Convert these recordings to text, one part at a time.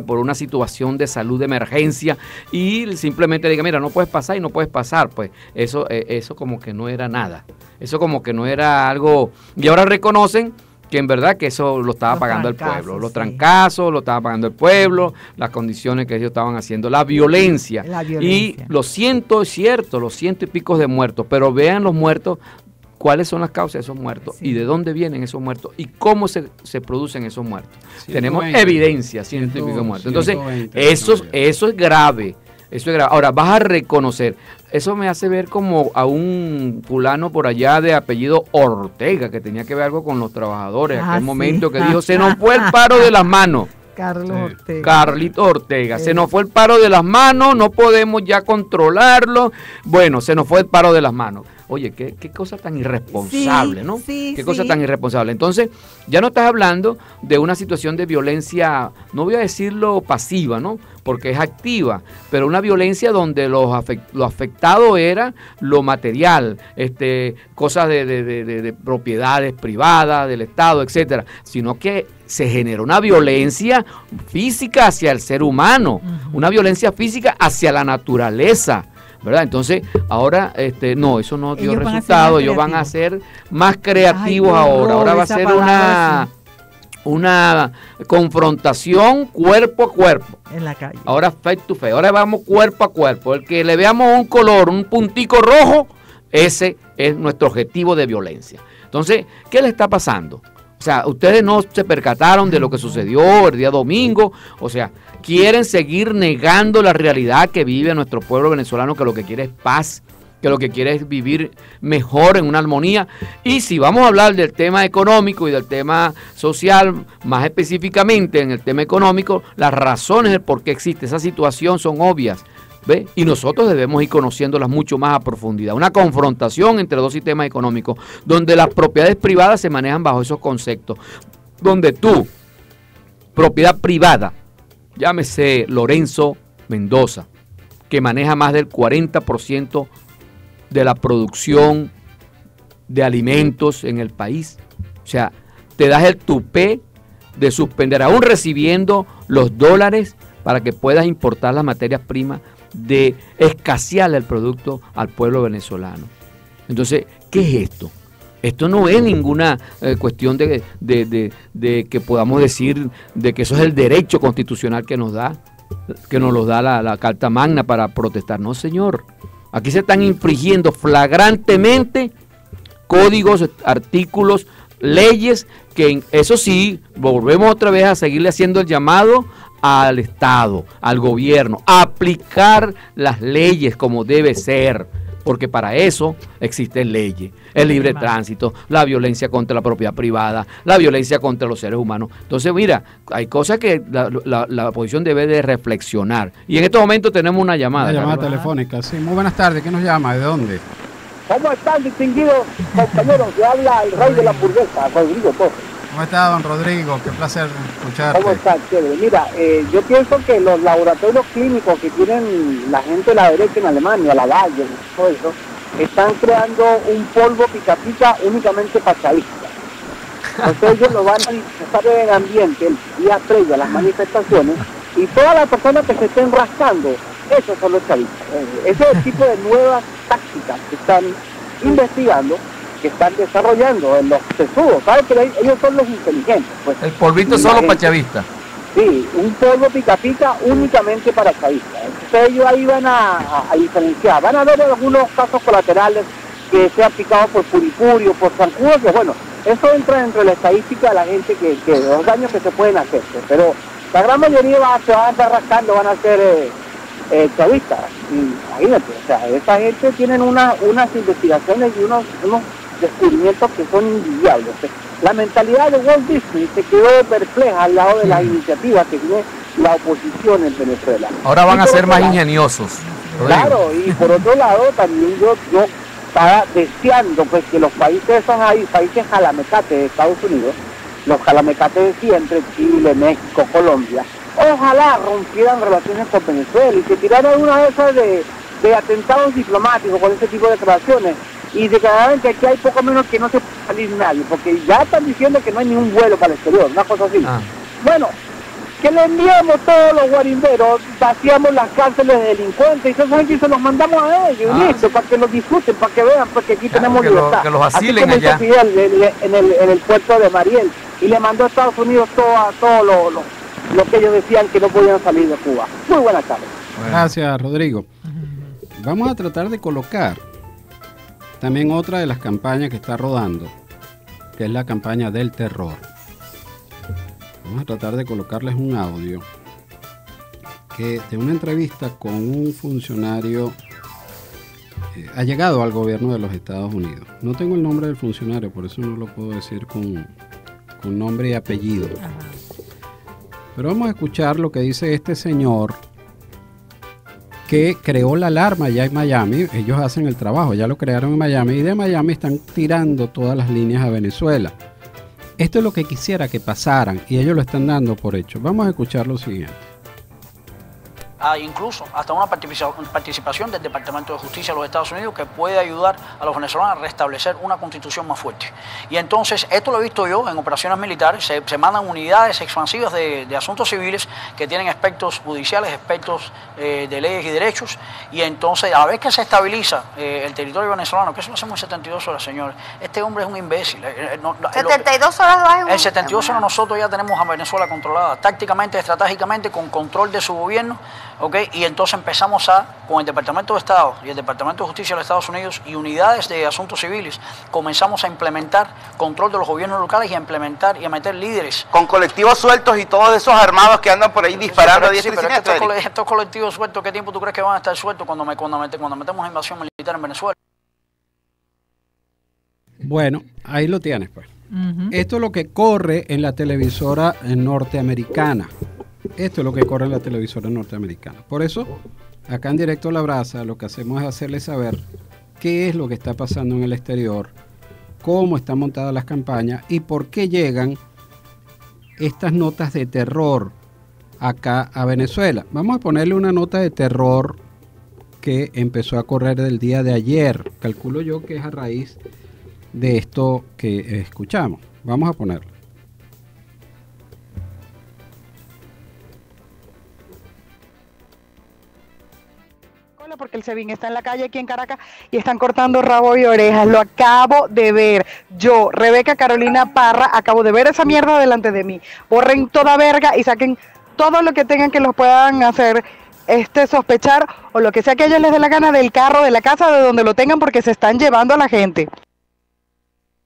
por una situación de salud de emergencia y simplemente diga, mira, no puedes pasar y no puedes pasar, pues eso, eh, eso como que no era nada. Eso como que no era algo... Y ahora reconocen que en verdad que eso lo estaba pagando el pueblo. Los trancazos lo estaba pagando el pueblo, las condiciones que ellos estaban haciendo, la violencia. Y lo siento, es cierto, los ciento y pico de muertos, pero vean los muertos cuáles son las causas de esos muertos y de dónde vienen esos muertos y cómo se, producen esos muertos. Tenemos evidencia, pico de muertos. Entonces, eso, eso es grave. Eso es grave. Ahora, vas a reconocer. Eso me hace ver como a un fulano por allá de apellido Ortega, que tenía que ver algo con los trabajadores. en aquel ah, momento que dijo, se nos fue el paro de las manos. Carlos Ortega. Carlito Ortega. Se nos fue el paro de las manos, no podemos ya controlarlo. Bueno, se nos fue el paro de las manos. Oye, qué, cosa tan irresponsable, ¿no? qué cosa tan irresponsable. Entonces, ya no estás hablando de una situación de violencia, no voy a decirlo pasiva, ¿no? Porque es activa, pero una violencia donde lo afectado era lo material, este, cosas de, propiedades privadas, del Estado, etcétera, sino que se generó una violencia física hacia el ser humano, una violencia física hacia la naturaleza. ¿Verdad? Entonces, ahora, este, no, eso no dio resultado, ellos van a ser más creativos ahora, ahora va a ser una, una confrontación cuerpo a cuerpo. En la calle. Ahora face to face, ahora vamos cuerpo a cuerpo, el que le veamos un color, un puntico rojo, ese es nuestro objetivo de violencia. Entonces, ¿qué le está pasando? O sea, ustedes no se percataron de lo que sucedió el día domingo, o sea, quieren seguir negando la realidad que vive nuestro pueblo venezolano, que lo que quiere es paz, que lo que quiere es vivir mejor en una armonía. Y si vamos a hablar del tema económico y del tema social, más específicamente en el tema económico, las razones por qué existe esa situación son obvias. Y nosotros debemos ir conociéndolas mucho más a profundidad. Una confrontación entre dos sistemas económicos, donde las propiedades privadas se manejan bajo esos conceptos. Donde tú, propiedad privada, llámese Lorenzo Mendoza, que maneja más del 40% de la producción de alimentos en el país. O sea, te das el tupé de suspender, aún recibiendo los dólares para que puedas importar las materias primas, de escasear el producto al pueblo venezolano. Entonces, ¿qué es esto? Esto no es ninguna eh, cuestión de, que podamos decir de que eso es el derecho constitucional que nos da, que nos lo da la, la Carta Magna para protestar. No, señor. Aquí se están infringiendo flagrantemente códigos, artículos, leyes, que eso sí, volvemos otra vez a seguirle haciendo el llamado al Estado, al gobierno, aplicar las leyes como debe ser porque para eso existen leyes, el libre tránsito, la violencia contra la propiedad privada, la violencia contra los seres humanos. Entonces, mira, hay cosas que la, oposición debe de reflexionar. Y en estos momentos tenemos una llamada. Una llamada telefónica, sí. Muy buenas tardes, ¿quién nos llama? ¿De dónde? ¿Cómo están, distinguidos compañeros? Se habla el rey de la hamburguesa, Rodrigo Torres. ¿Cómo está, don Rodrigo? Qué placer escucharte. ¿Cómo está, chévere? Mira, eh, yo pienso que los laboratorios clínicos que tienen la gente de la derecha en Alemania, la Valle, todo eso, están creando un polvo pica pica únicamente para chavistas. Entonces ellos lo van a disfrutar en el ambiente el día previo a las manifestaciones y todas las personas que se estén rascando, esos son los chavistas. Eh, ese es el tipo de nuevas tácticas que están investigando que están desarrollando en los tesudos, ¿sabes? Que ellos son los inteligentes. Pues. El polvito solo para chavista. Sí, un polvo pica pica únicamente para chavistas. Entonces ellos ahí van a, diferenciar. Van a ver algunos casos colaterales que sean picados por puripurio, por zancudo, que bueno, eso entra dentro de la estadística de la gente que, que los daños que se pueden hacer. Pues. Pero la gran mayoría va, se van a estar rascando, van a ser eh, eh, chavistas. Imagínate, o sea, esa gente tienen una, unas investigaciones y unos, unos descubrimientos que son invidiables. La mentalidad de Walt Disney se quedó perpleja al lado de las iniciativas que tiene la oposición en Venezuela. Ahora van a ser más ingeniosos. Claro, y por otro lado también yo, yo estaba deseando pues que los países son ahí, países jalamecates de Estados Unidos, los jalamecates de siempre, Chile, México, Colombia, ojalá rompieran relaciones con Venezuela y que tiraran una de esas de, de atentados diplomáticos con ese tipo de declaraciones y declararon que aquí hay poco menos que no se puede salir nadie, porque ya están diciendo que no hay ningún vuelo para el exterior, una cosa así. Ah. Bueno, que le enviamos todos los guarimberos, vaciamos las cárceles de delincuentes y toda y se los mandamos a ellos, Ah. listo, para que los disfruten, para que vean, porque aquí tenemos que lo- libertad. que los Así asilen hizo allá. Fidel en, el- en el, en el puerto de Mariel y le mandó a Estados Unidos todo, a- todo lo, lo, lo que ellos decían que no podían salir de Cuba. Muy buenas tardes. Gracias, Rodrigo. Vamos a tratar de colocar también otra de las campañas que está rodando, que es la campaña del terror. Vamos a tratar de colocarles un audio que de una entrevista con un funcionario eh, ha llegado al gobierno de los Estados Unidos. No tengo el nombre del funcionario, por eso no lo puedo decir con, con nombre y apellido. Pero vamos a escuchar lo que dice este señor que creó la alarma ya en Miami. Ellos hacen el trabajo, ya lo crearon en Miami y de Miami están tirando todas las líneas a Venezuela. Esto es lo que quisiera que pasaran y ellos lo están dando por hecho. Vamos a escuchar lo siguiente. Incluso hasta una participa- participación del Departamento de Justicia de los Estados Unidos que puede ayudar a los venezolanos a restablecer una constitución más fuerte. Y entonces, esto lo he visto yo en operaciones militares, se, se mandan unidades expansivas de, de asuntos civiles que tienen aspectos judiciales, aspectos eh, de leyes y derechos, y entonces, a la vez que se estabiliza eh, el territorio venezolano, que eso lo hacemos en 72 horas, señores, este hombre es un imbécil. eh, eh, no- lo- 72 horas lo hay en 72 horas nosotros ya tenemos a Venezuela controlada, tácticamente, estratégicamente, con control de su gobierno, ¿ok? Y entonces empezamos a, con el Departamento de Estado y el Departamento de Justicia de los Estados Unidos y unidades de asuntos civiles, comenzamos a implementar control de los gobiernos locales y a implementar y a meter líderes. Con colectivos sueltos y todos esos armados que andan por ahí disparando a Sí, pero es que siniestra, estos, estos colectivos sueltos, ¿qué tiempo tú crees que van a estar sueltos cuando, me, cuando, mete- cuando metemos una invasión militar en Venezuela? Bueno, ahí lo tienes pues. Esto es lo que corre en la televisora norteamericana. Esto es lo que corre en la televisora norteamericana. Por eso, acá en Directo a la Brasa, lo que hacemos es hacerles saber qué es lo que está pasando en el exterior, cómo están montadas las campañas y por qué llegan estas notas de terror acá a Venezuela. Vamos a ponerle una nota de terror que empezó a correr del día de ayer. Calculo yo que es a raíz de esto que escuchamos. Vamos a ponerlo. Porque el SEBIN está en la calle aquí en Caracas y están cortando rabo y orejas. Lo acabo de ver. Yo, Rebeca Carolina Parra, acabo de ver esa mierda delante de mí. Borren toda verga y saquen todo lo que tengan que los puedan hacer este sospechar o lo que sea que a ellos les dé la gana del carro, de la casa, de donde lo tengan, porque se están llevando a la gente.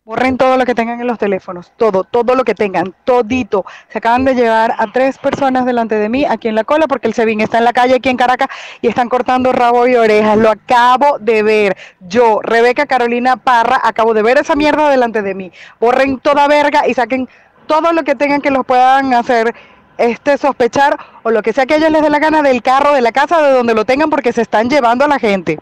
Borren todo lo que tengan en los teléfonos, todo, todo lo que tengan, todito. Se acaban de llevar a tres personas delante de mí aquí en la cola porque el SEBIN está en la calle aquí en Caracas y están cortando rabo y orejas. Lo acabo de ver. Yo, Rebeca Carolina Parra, acabo de ver esa mierda delante de mí. Borren toda verga y saquen todo lo que tengan que los puedan hacer este sospechar o lo que sea que a ellos les dé la gana del carro, de la casa, de donde lo tengan porque se están llevando a la gente.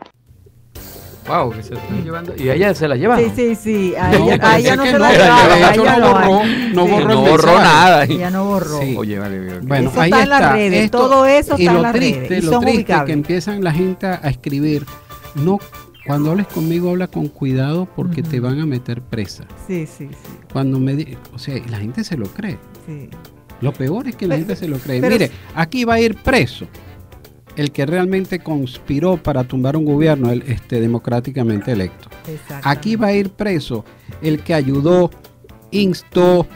Wow, que se están llevando. Y ella se la lleva. Sí, sí, sí. A No, ella, a parece ella no se no, la a hecho ella no no. borró, Sí. no borró el no borró nada. Ella no borró. Sí. Oye, vale, vale, ok. Bueno, Eso ahí está en las redes, Esto- todo eso y está en lo las triste, redes, y lo son triste ubicables. que empiezan la gente a escribir, no, cuando hables conmigo habla con cuidado porque te van a meter presa. Sí, sí, sí, Cuando me, di- o sea, y la gente se lo cree. sí. Lo peor es que la Pero- gente se lo cree. pero- Mire, aquí va a ir preso el que realmente conspiró para tumbar un gobierno el- este, democráticamente electo. Aquí va a ir preso el que ayudó, instó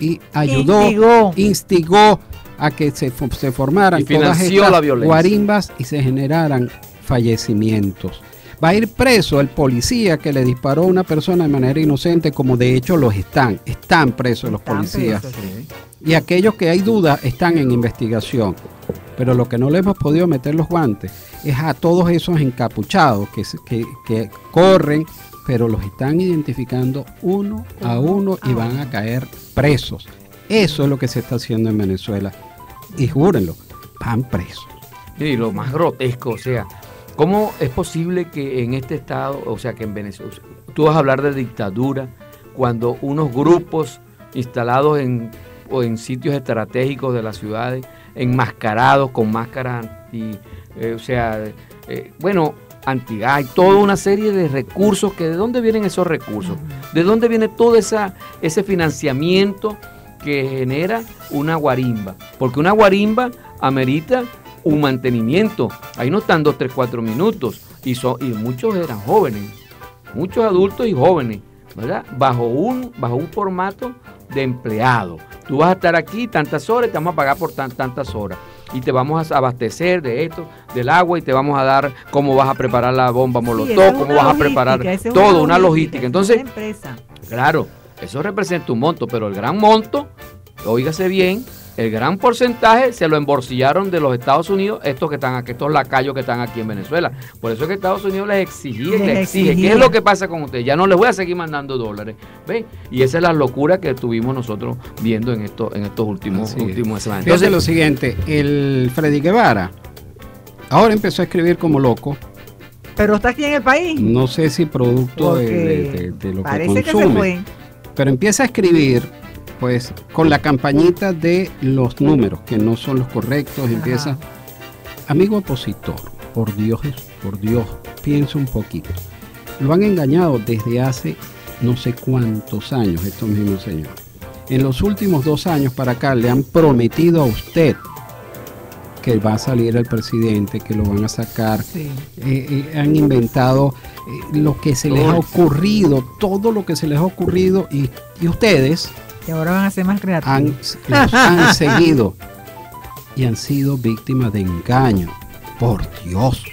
y ayudó, Instigó. instigó a que se, fo- se formaran Y todas estas la guarimbas y se generaran fallecimientos. Va a ir preso el policía que le disparó a una persona de manera inocente, como de hecho los están. Están presos los Están policías. presos, sí. Y aquellos que hay dudas están en investigación. Pero lo que no le hemos podido meter los guantes es a todos esos encapuchados que, que, que corren, pero los están identificando uno a uno y van a caer presos. Eso es lo que se está haciendo en Venezuela. Y júrenlo, van presos. Y lo más grotesco, o sea, ¿cómo es posible que en este estado, o sea, que en Venezuela, tú vas a hablar de dictadura cuando unos grupos instalados en, o en sitios estratégicos de las ciudades, enmascarados con máscaras anti, eh, o sea, eh, bueno, anti hay toda una serie de recursos que de dónde vienen esos recursos, de dónde viene todo esa, ese financiamiento que genera una guarimba. Porque una guarimba amerita un mantenimiento. Ahí no están dos, tres, cuatro minutos. Y, son, y muchos eran jóvenes, muchos adultos y jóvenes, ¿verdad? Bajo un, bajo un formato de empleado. Tú vas a estar aquí tantas horas y te vamos a pagar por tan- tantas horas. Y te vamos a abastecer de esto, del agua, y te vamos a dar cómo vas a preparar la bomba molotov, cómo vas a preparar todo, una logística. Entonces, una empresa. Claro, eso representa un monto, pero el gran monto, óigase bien, el gran porcentaje se lo embolsillaron de los Estados Unidos, estos que están aquí, estos lacayos que están aquí en Venezuela. Por eso es que Estados Unidos les exigía Les les exige. ¿Qué es lo que pasa con ustedes? Ya no les voy a seguir mandando dólares. ¿Ven? Y esa es la locura que estuvimos nosotros viendo en estos, en estos últimos, últimos semanas. Fíjate Entonces, lo siguiente, el Freddy Guevara ahora empezó a escribir como loco, Pero está aquí en el país. no sé si producto de, de- de- de lo que parece que se consume, fue. pero empieza a escribir pues con la campañita de los números que no son los correctos, empieza, amigo opositor, por Dios, por Dios, piensa un poquito. Lo han engañado desde hace no sé cuántos años estos mismos señores. En los últimos dos años para acá le han prometido a usted que va a salir el presidente, que lo van a sacar. Sí. Eh, eh, han inventado eh, lo que se les ha ocurrido, todo lo que se les ha ocurrido y, y ustedes Y ahora van a ser más creativos. han, los han seguido y han sido víctimas de engaño. Por Dios,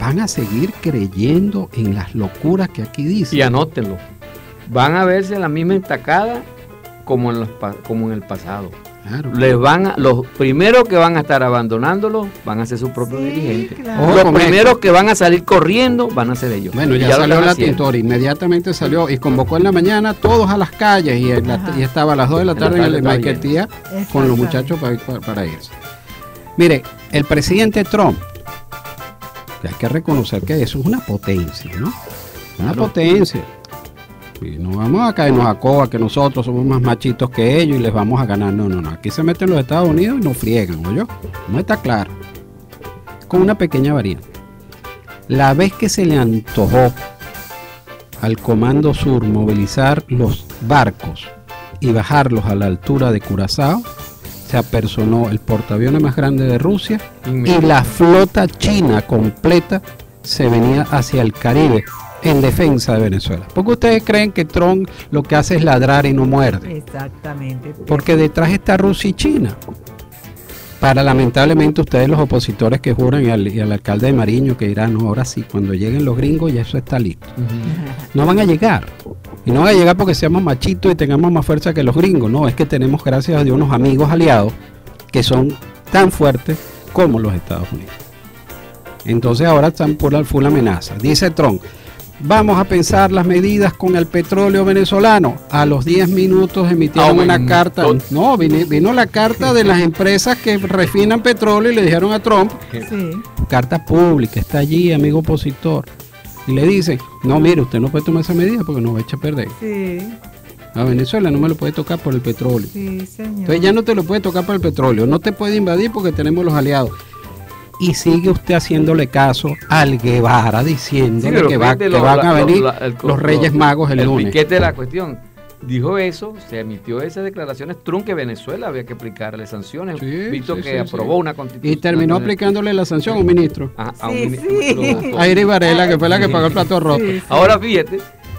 van a seguir creyendo en las locuras que aquí dicen. y anótenlo. Van a verse la misma estacada como en, los como en el pasado. Claro. les van a, los primeros que van a estar abandonándolo van a ser sus propios Sí, dirigentes. claro. Los primeros que van a salir corriendo van a ser ellos. Bueno, ya, salió la tintora, inmediatamente salió y convocó en la mañana todos a las calles y, estaba a las 2 de la En la tarde en el estaba Maiquetía con los muchachos para, para, para irse. Mire, el presidente Trump, que hay que reconocer que eso es una potencia, ¿no? Una Claro. potencia. Y no vamos a caernos a coba que nosotros somos más machitos que ellos y les vamos a ganar. No, no, no. Aquí se meten los Estados Unidos y nos friegan, ¿no yo? No está claro. Con una pequeña variante. La vez que se le antojó al Comando Sur movilizar los barcos y bajarlos a la altura de Curazao, se apersonó el portaaviones más grande de Rusia y la flota china completa se venía hacia el Caribe en defensa de Venezuela. Porque ustedes creen que Trump lo que hace es ladrar y no muerde. Exactamente. Porque detrás está Rusia y China. Para lamentablemente ustedes los opositores que juran y al, y al alcalde de Mariño que dirán, no, ahora sí, cuando lleguen los gringos ya eso está listo. No van a llegar. Y no van a llegar porque seamos machitos y tengamos más fuerza que los gringos. No, es que tenemos gracias a Dios unos amigos aliados que son tan fuertes como los Estados Unidos. Entonces ahora están por la full amenaza. Dice Trump, vamos a pensar las medidas con el petróleo venezolano. A los 10 minutos emitieron una Aumentó. carta. No, vino la carta de las empresas que refinan petróleo y le dijeron a Trump, Sí. carta pública, está allí, amigo opositor. Y le dicen, no, mire, usted no puede tomar esa medida porque nos va a echar a perder. Sí, A Venezuela no me lo puede tocar por el petróleo. sí, señor. Entonces ya no te lo puede tocar por el petróleo, no te puede invadir porque tenemos los aliados. Y sigue usted haciéndole caso al Guevara diciéndole Sí, que, va- fíjate que lo- van la- a lo- venir la- el- los Reyes Magos el, el lunes. piquete de la cuestión. Dijo eso, se emitió esas declaraciones Trump que Venezuela había que aplicarle sanciones, Sí, visto sí, que sí, aprobó sí. una constitución. Y terminó aplicándole la sanción a un ministro. a- a un Sí, ministro- A Iris Varela, que fue la que pagó el plato roto. Sí, sí. Ahora fíjate,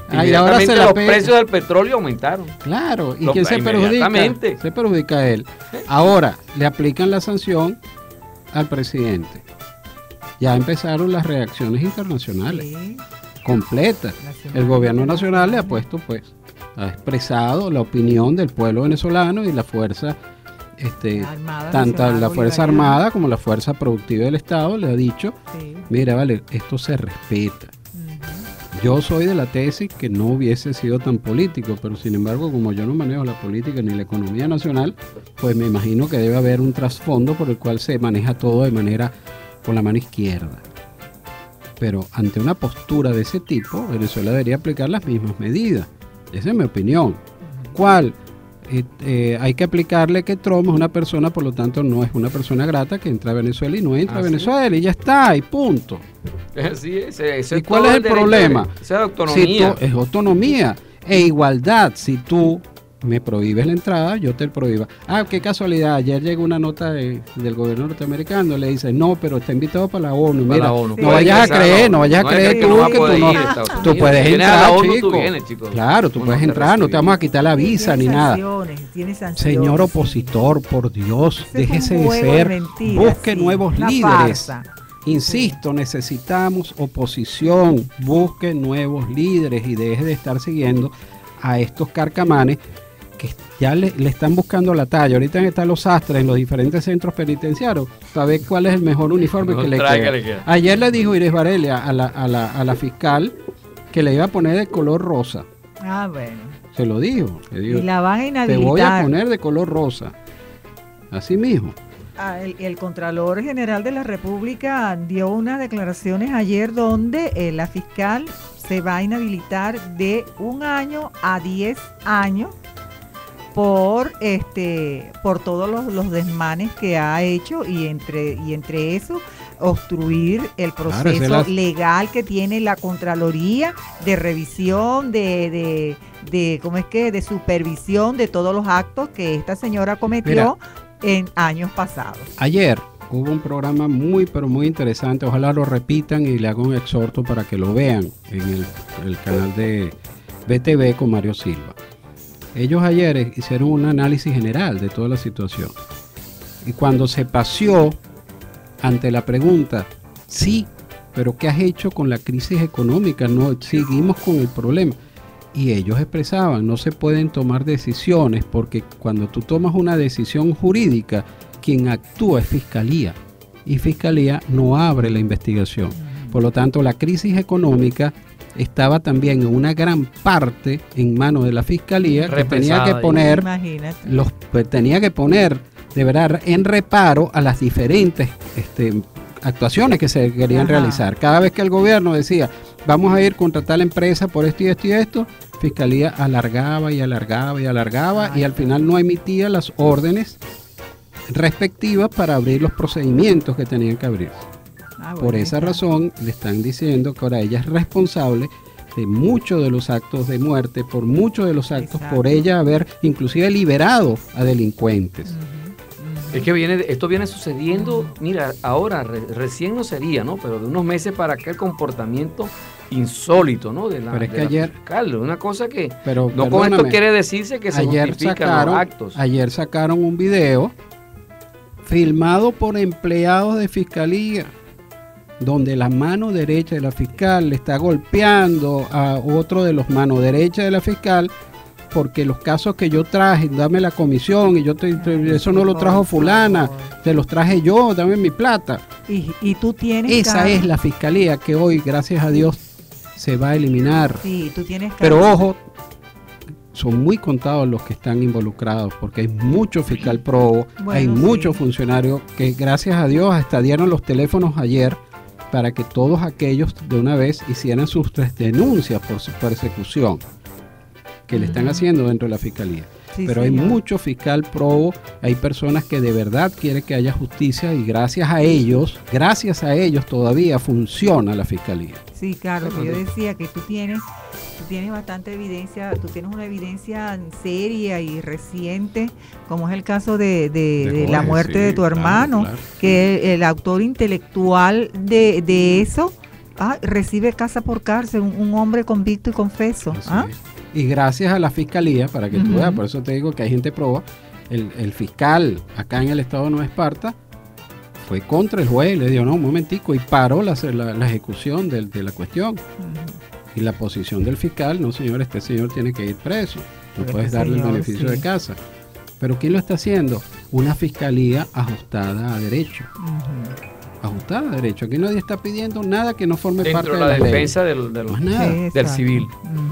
Ah, y ahora se los precios del petróleo aumentaron. Claro, ¿y quién se perjudica? Se perjudica a él. Ahora, le aplican la sanción al presidente. Ya empezaron las reacciones internacionales, Sí, completas. nacional. El gobierno nacional le ha puesto, pues, ha expresado la opinión del pueblo venezolano y la fuerza, este, Armada tanto la Fuerza. Armada como la Fuerza Productiva del Estado le ha dicho, Sí. mira, vale, esto se respeta. Yo soy de la tesis que no hubiese sido tan político, pero sin embargo, como yo no manejo la política ni la economía nacional, pues me imagino que debe haber un trasfondo por el cual se maneja todo de manera con la mano izquierda. Pero ante una postura de ese tipo, Venezuela debería aplicar las mismas medidas. Esa es mi opinión. ¿Cuál? Eh, eh, hay que aplicarle que Trump es una persona, por lo tanto no es una persona grata que entra a Venezuela y no entra a. Venezuela y ya está, y punto. ¿Y cuál es el problema? de- Esa es Si autonomía. tú- es autonomía e igualdad. Si tú me prohíbes la entrada, yo te prohíba. Ah, qué casualidad, ayer llegó una nota de- del gobierno norteamericano, le dice, no, pero está invitado para la ONU. Mira, la ONU. no vayas a creer, no vayas a creer que tú no que tú no, ir puedes entrar, ONU, tú chico. vienes, chico. Claro, tú Uno puedes entrar, no te vamos a quitar la visa ni nada. tiene Señor opositor, por Dios, Ese es déjese de ser, mentiras, busque sí, nuevos líderes. farsa. Insisto, necesitamos oposición, busque nuevos líderes y deje de estar siguiendo a estos carcamanes ya le, le están buscando la talla. Ahorita están los sastres en los diferentes centros penitenciarios para ver cuál es el mejor uniforme Mejor que le, queda. que le queda. Ayer le dijo Iris Varelia a la, a, la, a la fiscal que le iba a poner de color rosa. Ah, bueno. Se lo dijo. Le dijo, Y la van a te voy a inhabilitar. poner de color rosa. Así mismo. Ah, el, el Contralor General de la República dio unas declaraciones ayer donde eh, la fiscal se va a inhabilitar de un año a 10 años por este por todos los, los desmanes que ha hecho y entre y entre eso obstruir el proceso legal que tiene la Contraloría de revisión de, de, de cómo es que de supervisión de todos los actos que esta señora cometió en años pasados. Ayer hubo un programa muy, pero muy interesante. Ojalá lo repitan y le hago un exhorto para que lo vean en el, el canal de BTV con Mario Silva. Ellos ayer hicieron un análisis general de toda la situación. Y cuando se paseó ante la pregunta, sí, pero ¿qué has hecho con la crisis económica? No, seguimos con el problema. Y ellos expresaban, no se pueden tomar decisiones porque cuando tú tomas una decisión jurídica, quien actúa es fiscalía. Y fiscalía no abre la investigación. Por lo tanto, la crisis económica estaba también en una gran parte en manos de la fiscalía que tenía que poner Imagínate. los pues, tenía que poner de verdad en reparo a las diferentes este, actuaciones que se querían Ajá. realizar. Cada vez que el gobierno decía, vamos a ir contra tal empresa por esto y esto y esto, Fiscalía alargaba y alargaba y alargaba y al final no emitía las órdenes respectivas para abrir los procedimientos que tenían que abrir. Ah, Por esa razón le están diciendo que ahora ella es responsable de muchos de los actos de muerte, por muchos de los actos, por ella haber inclusive liberado a delincuentes. Es que viene, esto viene sucediendo, mira, ahora re- recién no sería, ¿no? Pero de unos meses para acá el comportamiento insólito, ¿no? De la, Pero es de que la ayer- fiscal, una cosa que Pero no con esto quiere decirse que se ayer justifican sacaron, los actos. ayer sacaron un video filmado por empleados de fiscalía donde la mano derecha de la fiscal le está golpeando a otro de los manos derechas de la fiscal porque los casos que yo traje, dame la comisión y yo te, te- eso no lo trajo fulana, te los traje yo, dame mi plata. Y, y tú tienes. Esa cada- es la fiscalía que hoy, gracias a Dios, se va a eliminar. Sí, tú tienes. cada- Pero ojo, son muy contados los que están involucrados, porque hay mucho fiscal probo, Bueno, hay sí. muchos funcionarios que gracias a Dios hasta dieron los teléfonos ayer para que todos aquellos de una vez hicieran sus tres denuncias por su persecución que le están haciendo dentro de la fiscalía. Sí, Pero hay mucho fiscal probo, hay personas que de verdad quieren que haya justicia y gracias a ellos, gracias a ellos todavía funciona la fiscalía. Sí, claro, que yo decía que tú tienes, tú tienes bastante evidencia, tú tienes una evidencia seria y reciente, como es el caso de, de- De de la muerte sí, de tu hermano, claro. que el, autor intelectual de, de eso ah, recibe casa por cárcel, un, un hombre convicto y confeso. ¿ah? Y gracias a la fiscalía, para que tú veas, por eso te digo que hay gente proba, el, el fiscal acá en el estado de Nueva Esparta fue contra el juez, le dijo, no, un momentico, y paró la, la- la ejecución de, la cuestión. Y la posición del fiscal, no señor, este señor tiene que ir preso, no Pero puedes este darle el beneficio sí. de casa. Pero ¿quién lo está haciendo? Una fiscalía ajustada a derecho. Ajustada a derecho. Aquí nadie está pidiendo nada que no forme parte dentro de de la la ley. defensa del, del- Más nada. Sí, del civil.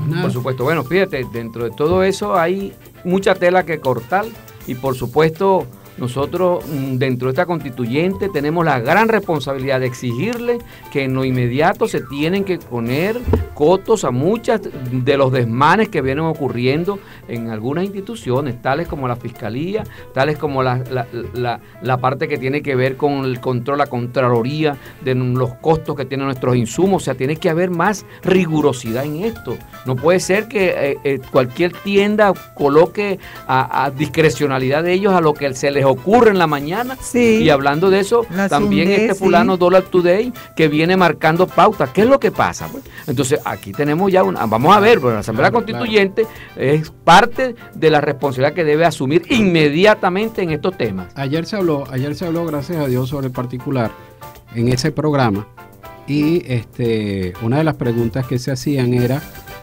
Nada. Por supuesto. Bueno, fíjate, dentro de todo eso hay mucha tela que cortar y por supuesto nosotros mm, dentro de esta constituyente tenemos la gran responsabilidad de exigirle que en lo inmediato se tienen que poner cotos a muchas de los desmanes que vienen ocurriendo en algunas instituciones, tales como la Fiscalía, tales como la, la- la- parte que tiene que ver con el control, la Contraloría, de los costos que tienen nuestros insumos. O sea, tiene que haber más rigurosidad en esto. No puede ser que eh, eh, cualquier tienda coloque a, a discrecionalidad de ellos a lo que se les ocurre en la mañana. Sí. Y hablando de eso, La también Sunday, este sí. fulano Dollar Today que viene marcando pautas. ¿Qué es lo que pasa? pues? Entonces, aquí tenemos ya una. Vamos a ver, pero la Asamblea Claro, claro. Constituyente es parte de la responsabilidad que debe asumir inmediatamente en estos temas. Ayer se habló, ayer se habló, gracias a Dios, sobre el particular en ese programa. Y este, una de las preguntas que se hacían era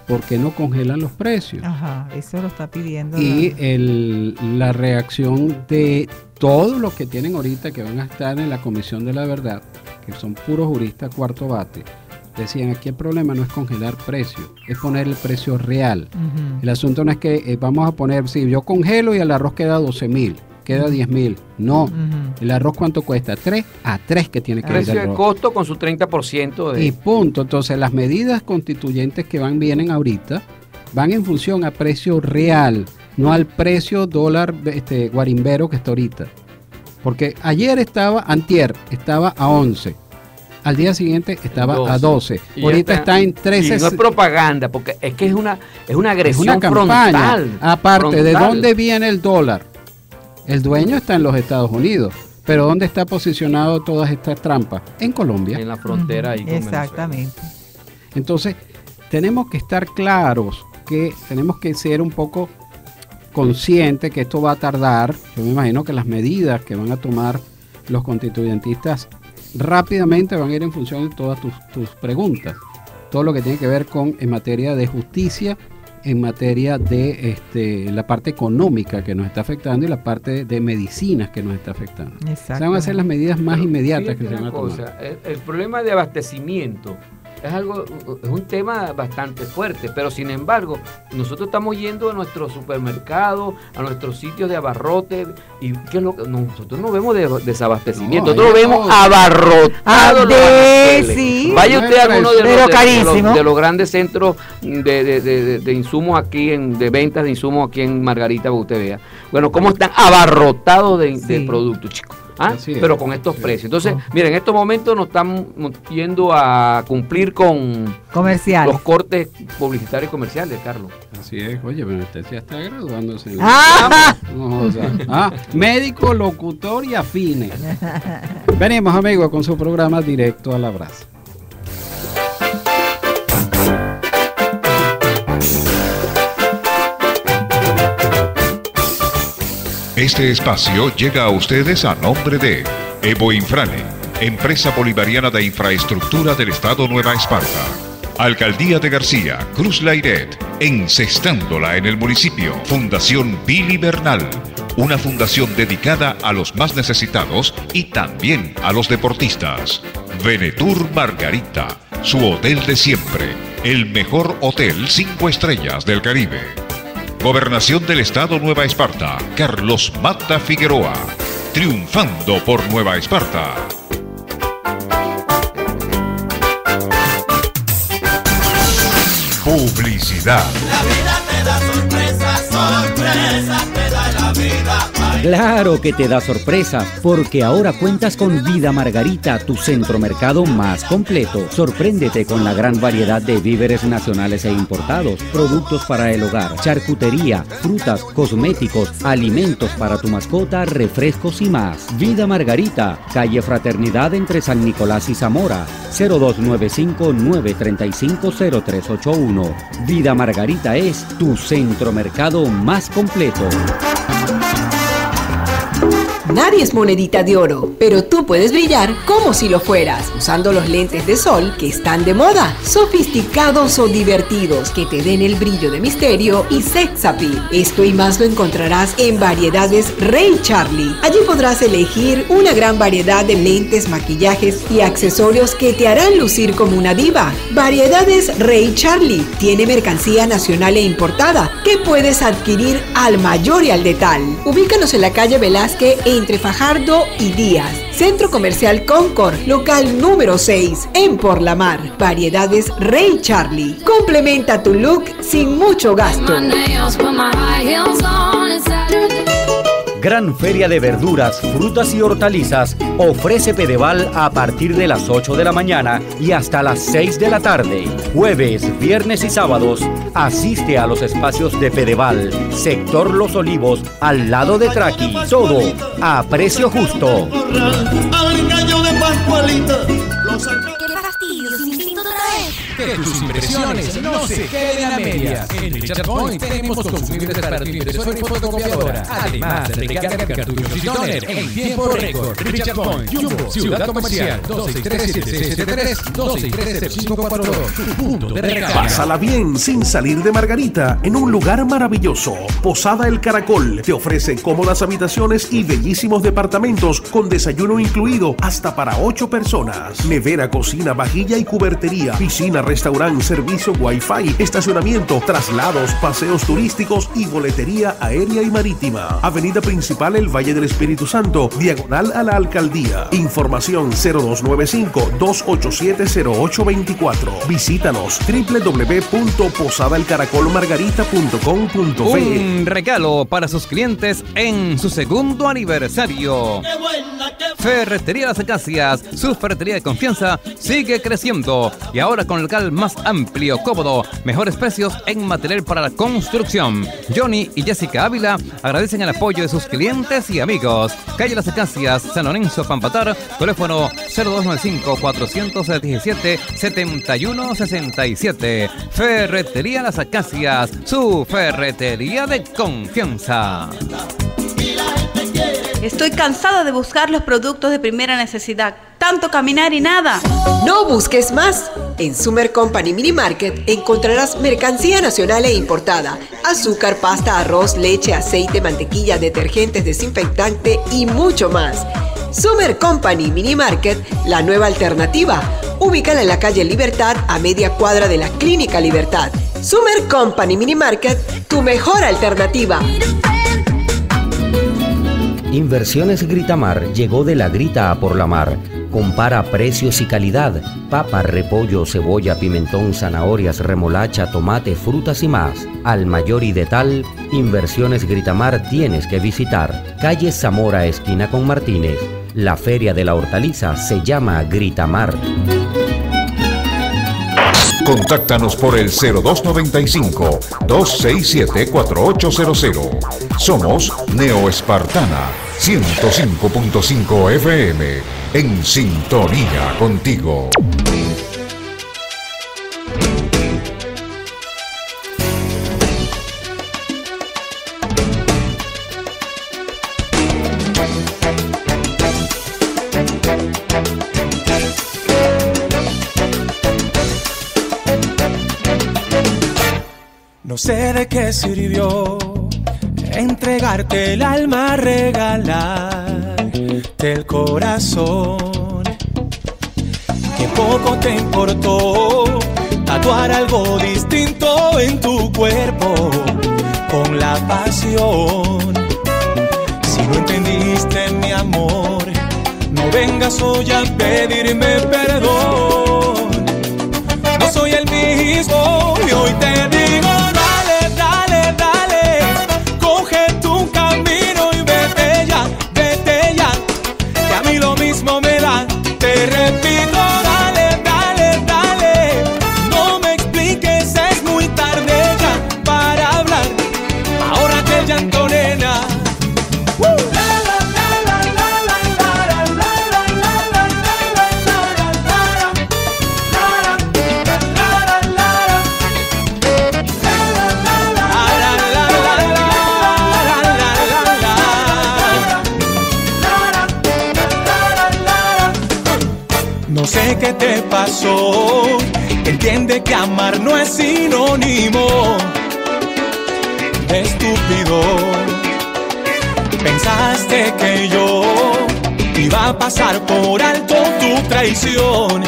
¿por qué no congelan los precios? Ajá, eso lo está pidiendo. Y la- el- la reacción de todos los que tienen ahorita que van a estar en la Comisión de la Verdad, que son puros juristas cuarto bate, decían aquí el problema no es congelar precios, es poner el precio real. El asunto no es que eh, vamos a poner, si yo congelo y el arroz queda 12 mil, queda 10 mil. No, Ujú. el arroz cuánto cuesta? 3 a 3 que tiene que ir Precio el de arroz. costo con su 30% de. Y punto. Entonces las medidas constituyentes que van vienen ahorita van en función a precio real, no al precio dólar este, guarimbero que está ahorita. Porque ayer estaba, antier, estaba a 11. Al día siguiente estaba a 12. Y ahorita está, en 13. Y no es propaganda, porque es que es una, es una Es agresión una campaña. frontal. Aparte, ¿de frontal. dónde viene el dólar? El dueño está en los Estados Unidos. Pero ¿dónde está posicionado todas estas trampas? En Colombia. En la frontera Venezuela. Exactamente. Entonces, tenemos que estar claros que tenemos que ser un poco conscientes que esto va a tardar. Yo me imagino que las medidas que van a tomar los constituyentistas rápidamente van a ir en función de todas tus, tus preguntas. Todo lo que tiene que ver con en materia de justicia, en materia de este, la parte económica que nos está afectando y la parte de medicinas que nos está afectando. O sea, van a ser las medidas más Pero inmediatas que se van a tomar. cosa, el, el problema de abastecimiento es algo, es un tema bastante fuerte, pero sin embargo, nosotros estamos yendo a nuestros supermercados, a nuestros sitios de abarrote, y ¿qué es lo que- nosotros no vemos de- desabastecimiento, No, nosotros vemos todo. Ah, los de- anaqueles. sí. Vaya usted a alguno de los, de- los- de los grandes centros de, de- de- de- de insumos aquí, en, de ventas de insumos aquí en Margarita, para que usted vea. Bueno, cómo están abarrotados de, productos, chicos. ¿Ah? Pero con estos Sí. precios. Entonces, Oh. mira, en estos momentos nos estamos yendo a cumplir con Comerciales. los cortes publicitarios y comerciales, Carlos. Así es, oye, pero usted ya está graduándose. en la- Ah, No, o sea, ah, médico, locutor y afines. Venimos, amigos, con su programa Directo al Abrazo. Este espacio llega a ustedes a nombre de Evo Infrane, empresa bolivariana de infraestructura del Estado Nueva Esparta. Alcaldía de García, Cruz Lairet, encestándola en el municipio. Fundación Billy Bernal, una fundación dedicada a los más necesitados y también a los deportistas. Venetur Margarita, su hotel de siempre, el mejor hotel cinco estrellas del Caribe. Gobernación del Estado Nueva Esparta, Carlos Mata Figueroa. Triunfando por Nueva Esparta. Publicidad. Claro que te da sorpresas, porque ahora cuentas con Vida Margarita, tu centromercado más completo. Sorpréndete con la gran variedad de víveres nacionales e importados, productos para el hogar, charcutería, frutas, cosméticos, alimentos para tu mascota, refrescos y más. Vida Margarita, calle Fraternidad entre San Nicolás y Zamora, 0295-935-0381. Vida Margarita es tu centromercado más completo. Nadie es monedita de oro, pero tú puedes brillar como si lo fueras, usando los lentes de sol que están de moda, sofisticados o divertidos, que te den el brillo de misterio y sex appeal. Esto y más lo encontrarás en Variedades Rey Charlie. Allí podrás elegir una gran variedad de lentes, maquillajes y accesorios que te harán lucir como una diva. Variedades Rey Charlie tiene mercancía nacional e importada que puedes adquirir al mayor y al detal. Ubícanos en la calle Velázquez en entre Fajardo y Díaz. Centro Comercial Concord, local número 6, en Por la Mar. Variedades Rey Charlie. Complementa tu look sin mucho gasto. Gran Feria de Verduras, Frutas y Hortalizas ofrece Pedeval a partir de las 8 de la mañana y hasta las 6 de la tarde. Jueves, viernes y sábados asiste a los espacios de Pedeval, sector Los Olivos, al lado de Traqui. Todo a precio justo. Que tus impresiones no se queden a medias. En Richard Point tenemos consumibles para tu impresora y fotocopiadora. Además, recarga cartuchos y toner en tiempo récord. Richard Point, Jumbo, Ciudad Comercial, 263 263 tu punto de recarga. Pásala bien sin salir de Margarita en un lugar maravilloso. Posada El Caracol te ofrece cómodas habitaciones y bellísimos departamentos con desayuno incluido hasta para 8 personas. Nevera, cocina, vajilla y cubertería, piscina, restaurante, servicio Wi-Fi, estacionamiento, traslados, paseos turísticos y boletería aérea y marítima. Avenida Principal El Valle del Espíritu Santo, diagonal a la alcaldía. Información 0295-287-0824. Visítanos www.posadaelcaracolmargarita.com.be Un regalo para sus clientes en su segundo aniversario. Ferretería Las Acacias, su ferretería de confianza, sigue creciendo y ahora con el más amplio, cómodo, mejores precios en material para la construcción. Johnny y Jessica Ávila agradecen el apoyo de sus clientes y amigos. Calle Las Acacias, San Lorenzo, Pampatar, teléfono 0295-417-7167. Ferretería Las Acacias, su ferretería de confianza. Estoy cansada de buscar los productos de primera necesidad. Tanto caminar y nada. No busques más. En Summer Company Mini Market encontrarás mercancía nacional e importada, azúcar, pasta, arroz, leche, aceite, mantequilla, detergentes, desinfectante y mucho más. Summer Company Mini Market, la nueva alternativa. Ubícala en la calle Libertad a media cuadra de la Clínica Libertad. Summer Company Mini Market, tu mejor alternativa. Inversiones Gritamar llegó de la grita a por la mar. Compara precios y calidad. Papa, repollo, cebolla, pimentón, zanahorias, remolacha, tomate, frutas y más. Al mayor y de tal, Inversiones Gritamar tienes que visitar. Calle Zamora, esquina con Martínez. La feria de la hortaliza se llama Gritamar. Contáctanos por el 0295-267-4800. Somos Neo Espartana 105.5 FM. En sintonía contigo. No sé de qué sirvió entregarte el alma, regalarte el corazón. Que poco te importó tatuar algo distinto en tu cuerpo con la pasión. Si no entendiste mi amor, no vengas hoy a pedirme perdón. No soy el mismo y hoy te Qué te pasó, entiende que amar no es sinónimo de estúpido. Pensaste que yo iba a pasar por alto tu traición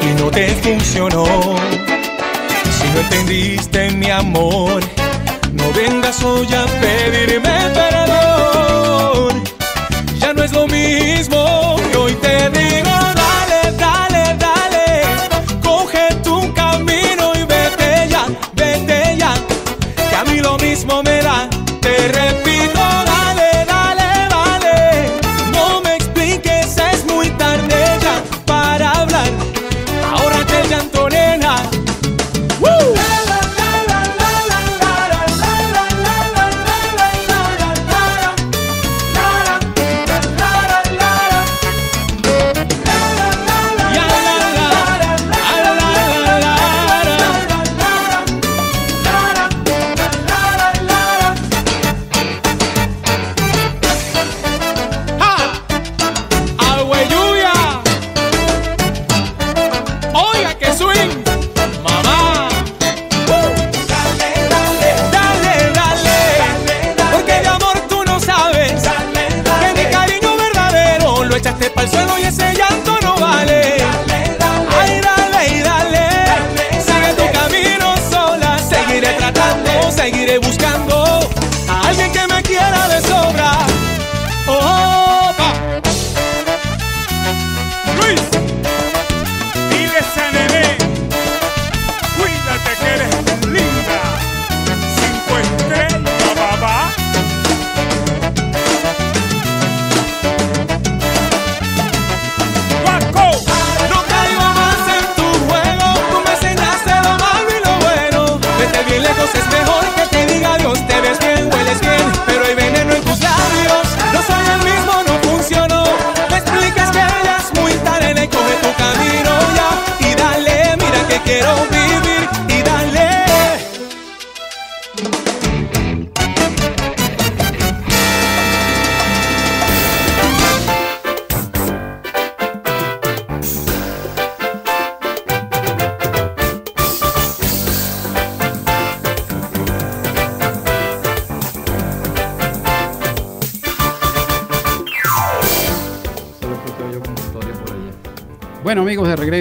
y no te funcionó. Si no entendiste mi amor, no vengas hoy a pedirme perdón. no es lo mismo. Y hoy te digo,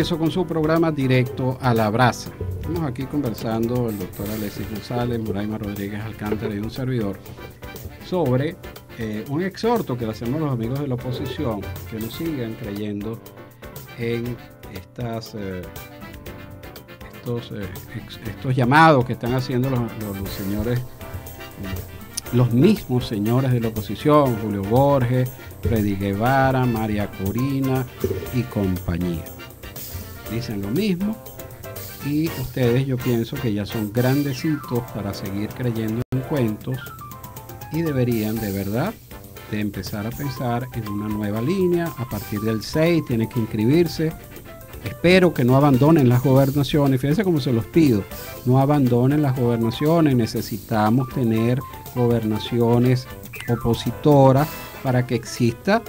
regreso con su programa Directo a la Brasa. Estamos aquí conversando el doctor Alexis González, Moraima Rodríguez Alcántara y un servidor sobre eh, un exhorto que le hacemos a los amigos de la oposición que no sigan creyendo en estas, eh, estos, eh, estos llamados que están haciendo los, los- señores, los mismos señores de la oposición, Julio Borges, Freddy Guevara, María Corina y compañía. Dicen lo mismo y ustedes yo pienso que ya son grandecitos para seguir creyendo en cuentos y deberían de verdad de empezar a pensar en una nueva línea. A partir del 6 tienen que inscribirse. Espero que no abandonen las gobernaciones. Fíjense cómo se los pido. No abandonen las gobernaciones. Necesitamos tener gobernaciones opositoras para que exista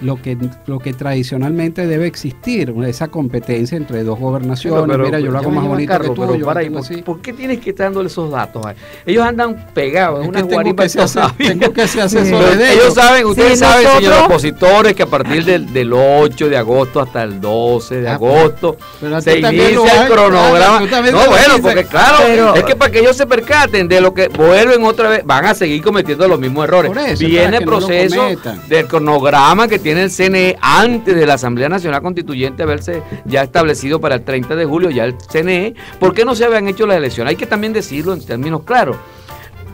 lo que, lo que tradicionalmente debe existir, esa competencia entre dos gobernaciones. Pero, pero, Mira, yo lo hago más bonito Carlos, que tú. pero yo para ahí, hago ¿por, qué tienes que estar dándole esos datos? a- Ellos andan pegados, Es una guaripa que tengo que asesor Pero de Ellos ellos. saben, ustedes Sí, saben, nosotros- señores opositores, que a partir del, del 8 de agosto hasta el 12 de Ah, pero- agosto se inicia el cronograma. claro, No, bueno, dices. porque claro, es que para que ellos se percaten de lo que vuelven otra vez, van a seguir cometiendo los mismos errores. Eso, Viene el no proceso del cronograma que tiene el CNE antes de la Asamblea Nacional Constituyente haberse ya establecido para el 30 de julio, ya el CNE. ¿Por qué no se habían hecho las elecciones? Hay que también decirlo en términos claros.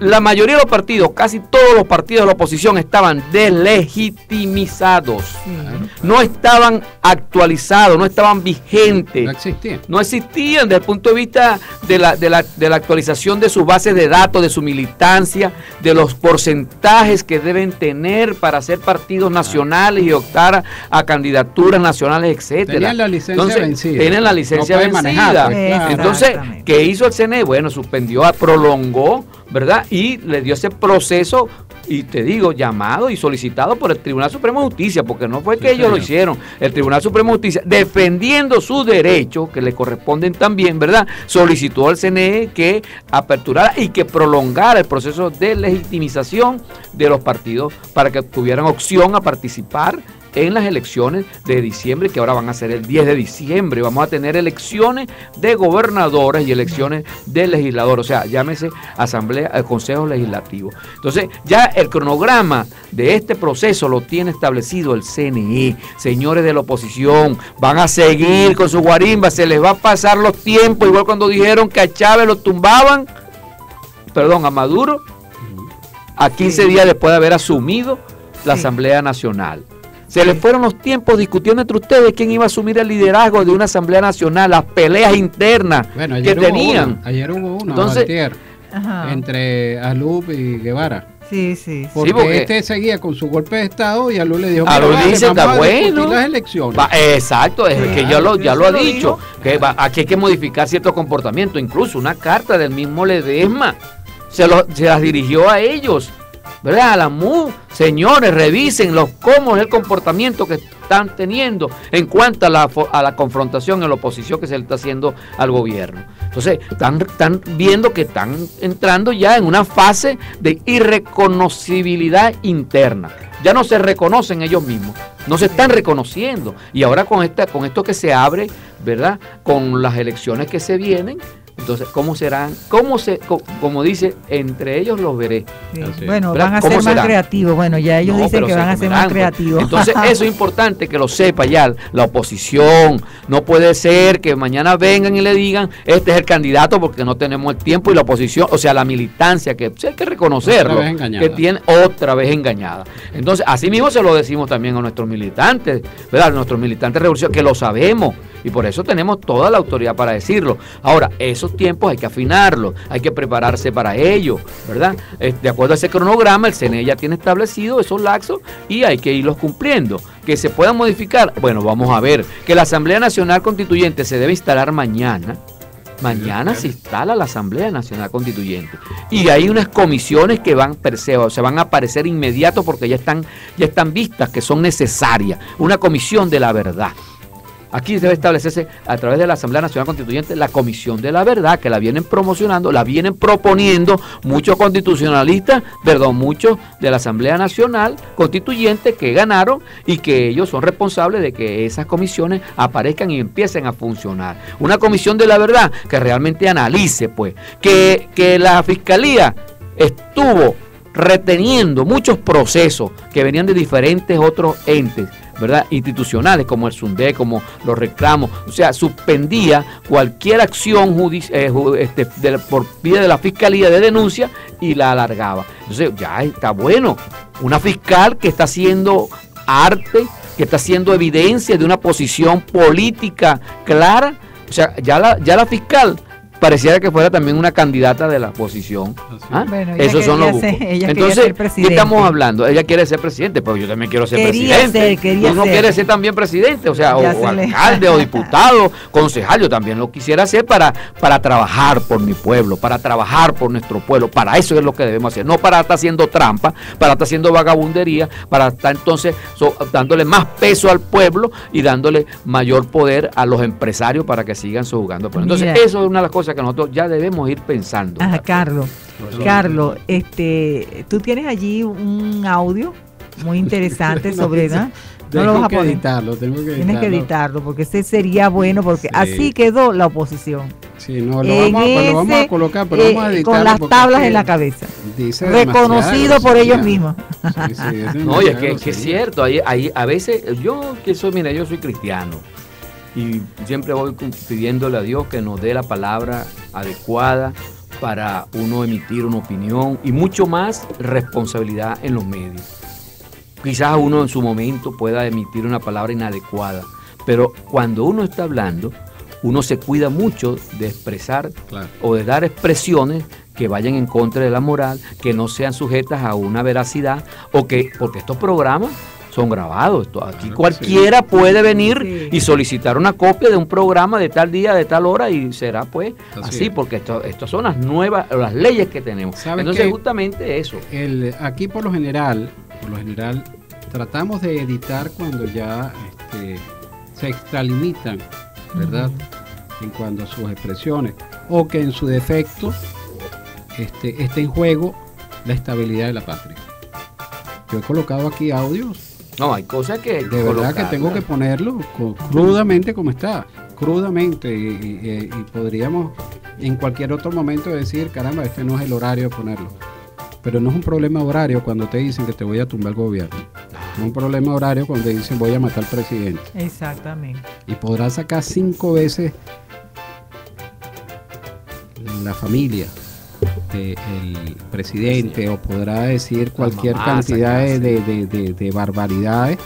La mayoría de los partidos, casi todos los partidos de la oposición estaban deslegitimizados. No estaban actualizados, no estaban vigentes. No existían. No existían desde el punto de vista de la, de la- de la actualización de sus bases de datos, de su militancia, de los porcentajes que deben tener para ser partidos nacionales y optar a, a candidaturas nacionales, etcétera. Tenían la licencia Entonces, vencida. Tienen la licencia No vencida. manejar, pues, claro. Entonces. ¿qué hizo el CNE? Bueno, suspendió, prolongó, ¿verdad? Y le dio ese proceso, y te digo, llamado y solicitado por el Tribunal Supremo de Justicia, porque no fue que ellos lo hicieron. El Tribunal Supremo de Justicia, defendiendo sus derechos, que le corresponden también, ¿verdad? Solicitó al CNE que aperturara y que prolongara el proceso de legitimización de los partidos para que tuvieran opción a participar en las elecciones de diciembre, que ahora van a ser el 10 de diciembre. Vamos a tener elecciones de gobernadores y elecciones de legisladores, o sea, llámese asamblea, el consejo legislativo. Entonces, ya el cronograma de este proceso lo tiene establecido el CNE. Señores de la oposición, van a seguir con su guarimba, se les va a pasar los tiempos, igual cuando dijeron que a Chávez lo tumbaban, perdón, a Maduro, a 15 días después de haber asumido la Asamblea Nacional. Se les fueron los tiempos discutiendo entre ustedes quién iba a asumir el liderazgo de una Asamblea Nacional, las peleas internas Bueno, que tenían. uno, ayer hubo uno, Entonces- entre Alup y Guevara. Sí, sí. Porque, porque- este seguía con su golpe de Estado y Alup le dijo, Alup "Mira, vale, dice, vamos está a bueno". las elecciones. Va- exacto, es que ya lo, ya lo ha lo dicho, que va- aquí hay que modificar cierto comportamiento, incluso una carta del mismo Ledesma se, lo- se las dirigió a ellos, ¿verdad? A la MU, señores, revisen los cómo es el comportamiento que están teniendo en cuanto a la, fo- a la confrontación en la oposición que se le está haciendo al gobierno. Entonces, están, están viendo que están entrando ya en una fase de irreconocibilidad interna. Ya no se reconocen ellos mismos, no se están reconociendo. Y ahora con, esta, con esto que se abre, ¿verdad? Con las elecciones que se vienen, entonces, ¿cómo serán? ¿Cómo se, co- como dice, entre ellos los veré? Bueno, ¿Verdad? van a ¿Cómo ser más serán? creativos. Bueno, ya ellos No, dicen que van a ser más creativos. Entonces, eso es importante que lo sepa ya la oposición. No puede ser que mañana vengan y le digan, este es el candidato porque no tenemos el tiempo y la oposición, o sea, la militancia, que sí hay que reconocerlo, que tiene otra vez engañada. Entonces, así mismo se lo decimos también a nuestros militantes, ¿verdad? A nuestros militantes de revolución, que lo sabemos. Y por eso tenemos toda la autoridad para decirlo. Ahora, esos tiempos hay que afinarlos, hay que prepararse para ello, ¿verdad? De acuerdo a ese cronograma, el CNE ya tiene establecido esos laxos y hay que irlos cumpliendo. Que se puedan modificar, bueno, vamos a ver. Que la Asamblea Nacional Constituyente se debe instalar mañana. Mañana se instala la Asamblea Nacional Constituyente y hay unas comisiones que van per se, o sea, van a aparecer inmediato porque ya están, ya están vistas que son necesarias. Una comisión de la verdad. Aquí debe establecerse a través de la Asamblea Nacional Constituyente la Comisión de la Verdad, que la vienen promocionando, la vienen proponiendo muchos constitucionalistas, perdón, muchos de la Asamblea Nacional Constituyente que ganaron y que ellos son responsables de que esas comisiones aparezcan y empiecen a funcionar. Una Comisión de la Verdad que realmente analice, pues, que, que la Fiscalía estuvo reteniendo muchos procesos que venían de diferentes otros entes. ¿Verdad? institucionales como el SUNDE, como los reclamos, o sea, suspendía cualquier acción eh, este, por vía de la fiscalía de denuncia y la alargaba. Entonces, ya está bueno. Una fiscal que está haciendo arte, que está haciendo evidencia de una posición política clara, o sea, ya la, ya la fiscal pareciera que fuera también una candidata de la oposición. ¿Ah? Bueno, Esos son los ser- Entonces, ¿qué estamos hablando? Ella quiere ser presidente, pero yo también quiero ser Quería presidente. ser, quería Uno ser. quiere ser también presidente, o sea, o, o se le- alcalde, o diputado, concejal. Yo también lo quisiera hacer para, para trabajar por mi pueblo, para trabajar por nuestro pueblo. Para eso es lo que debemos hacer. No para estar haciendo trampa, para estar haciendo vagabundería, para estar entonces so- dándole más peso al pueblo y dándole mayor poder a los empresarios para que sigan jugando. Entonces, Mira. eso es una de las cosas que nosotros ya debemos ir pensando. Ajá, Carlos. Carlos, este, tú tienes allí un audio muy interesante No, sobre. ¿no? No Tengo lo vas a que poner. editarlo, tengo que editarlo. Tienes que editarlo porque ese sería bueno porque Sí. así quedó la oposición. Sí, no, lo vamos, a- lo vamos a ese, colocar, pero eh, vamos a editarlo. con las tablas en la cabeza. dice Reconocido por ellos mismos. Sí, sí, es No, y es que, que es cierto, hay, hay- a veces, yo que soy, mira, yo soy cristiano y siempre voy pidiéndole a Dios que nos dé la palabra adecuada para uno emitir una opinión y mucho más responsabilidad en los medios. Quizás uno en su momento pueda emitir una palabra inadecuada, pero cuando uno está hablando, uno se cuida mucho de expresar o de dar expresiones que vayan en contra de la moral, que no sean sujetas a una veracidad o que, porque estos programas son grabados. aquí cualquiera puede venir y solicitar una copia de un programa de tal día, de tal hora y será pues Así porque esto, estas son las nuevas, las leyes que tenemos. ¿Sabes Entonces justamente eso. El, aquí por lo general, por lo general, tratamos de editar cuando ya este, se extralimitan, ¿verdad? En cuanto a sus expresiones. O que en su defecto este, esté en juego la estabilidad de la patria. Yo he colocado aquí audios No, hay cosas que... De verdad que tengo que ponerlo crudamente como está, crudamente. Y, y- y podríamos en cualquier otro momento decir, caramba, este no es el horario de ponerlo. Pero no es un problema horario cuando te dicen que te voy a tumbar el gobierno. No es un problema horario cuando te dicen voy a matar al presidente. Exactamente. Y podrá sacar cinco veces la familia del presidente o podrá decir cualquier cantidad de, de- de- de- de barbaridades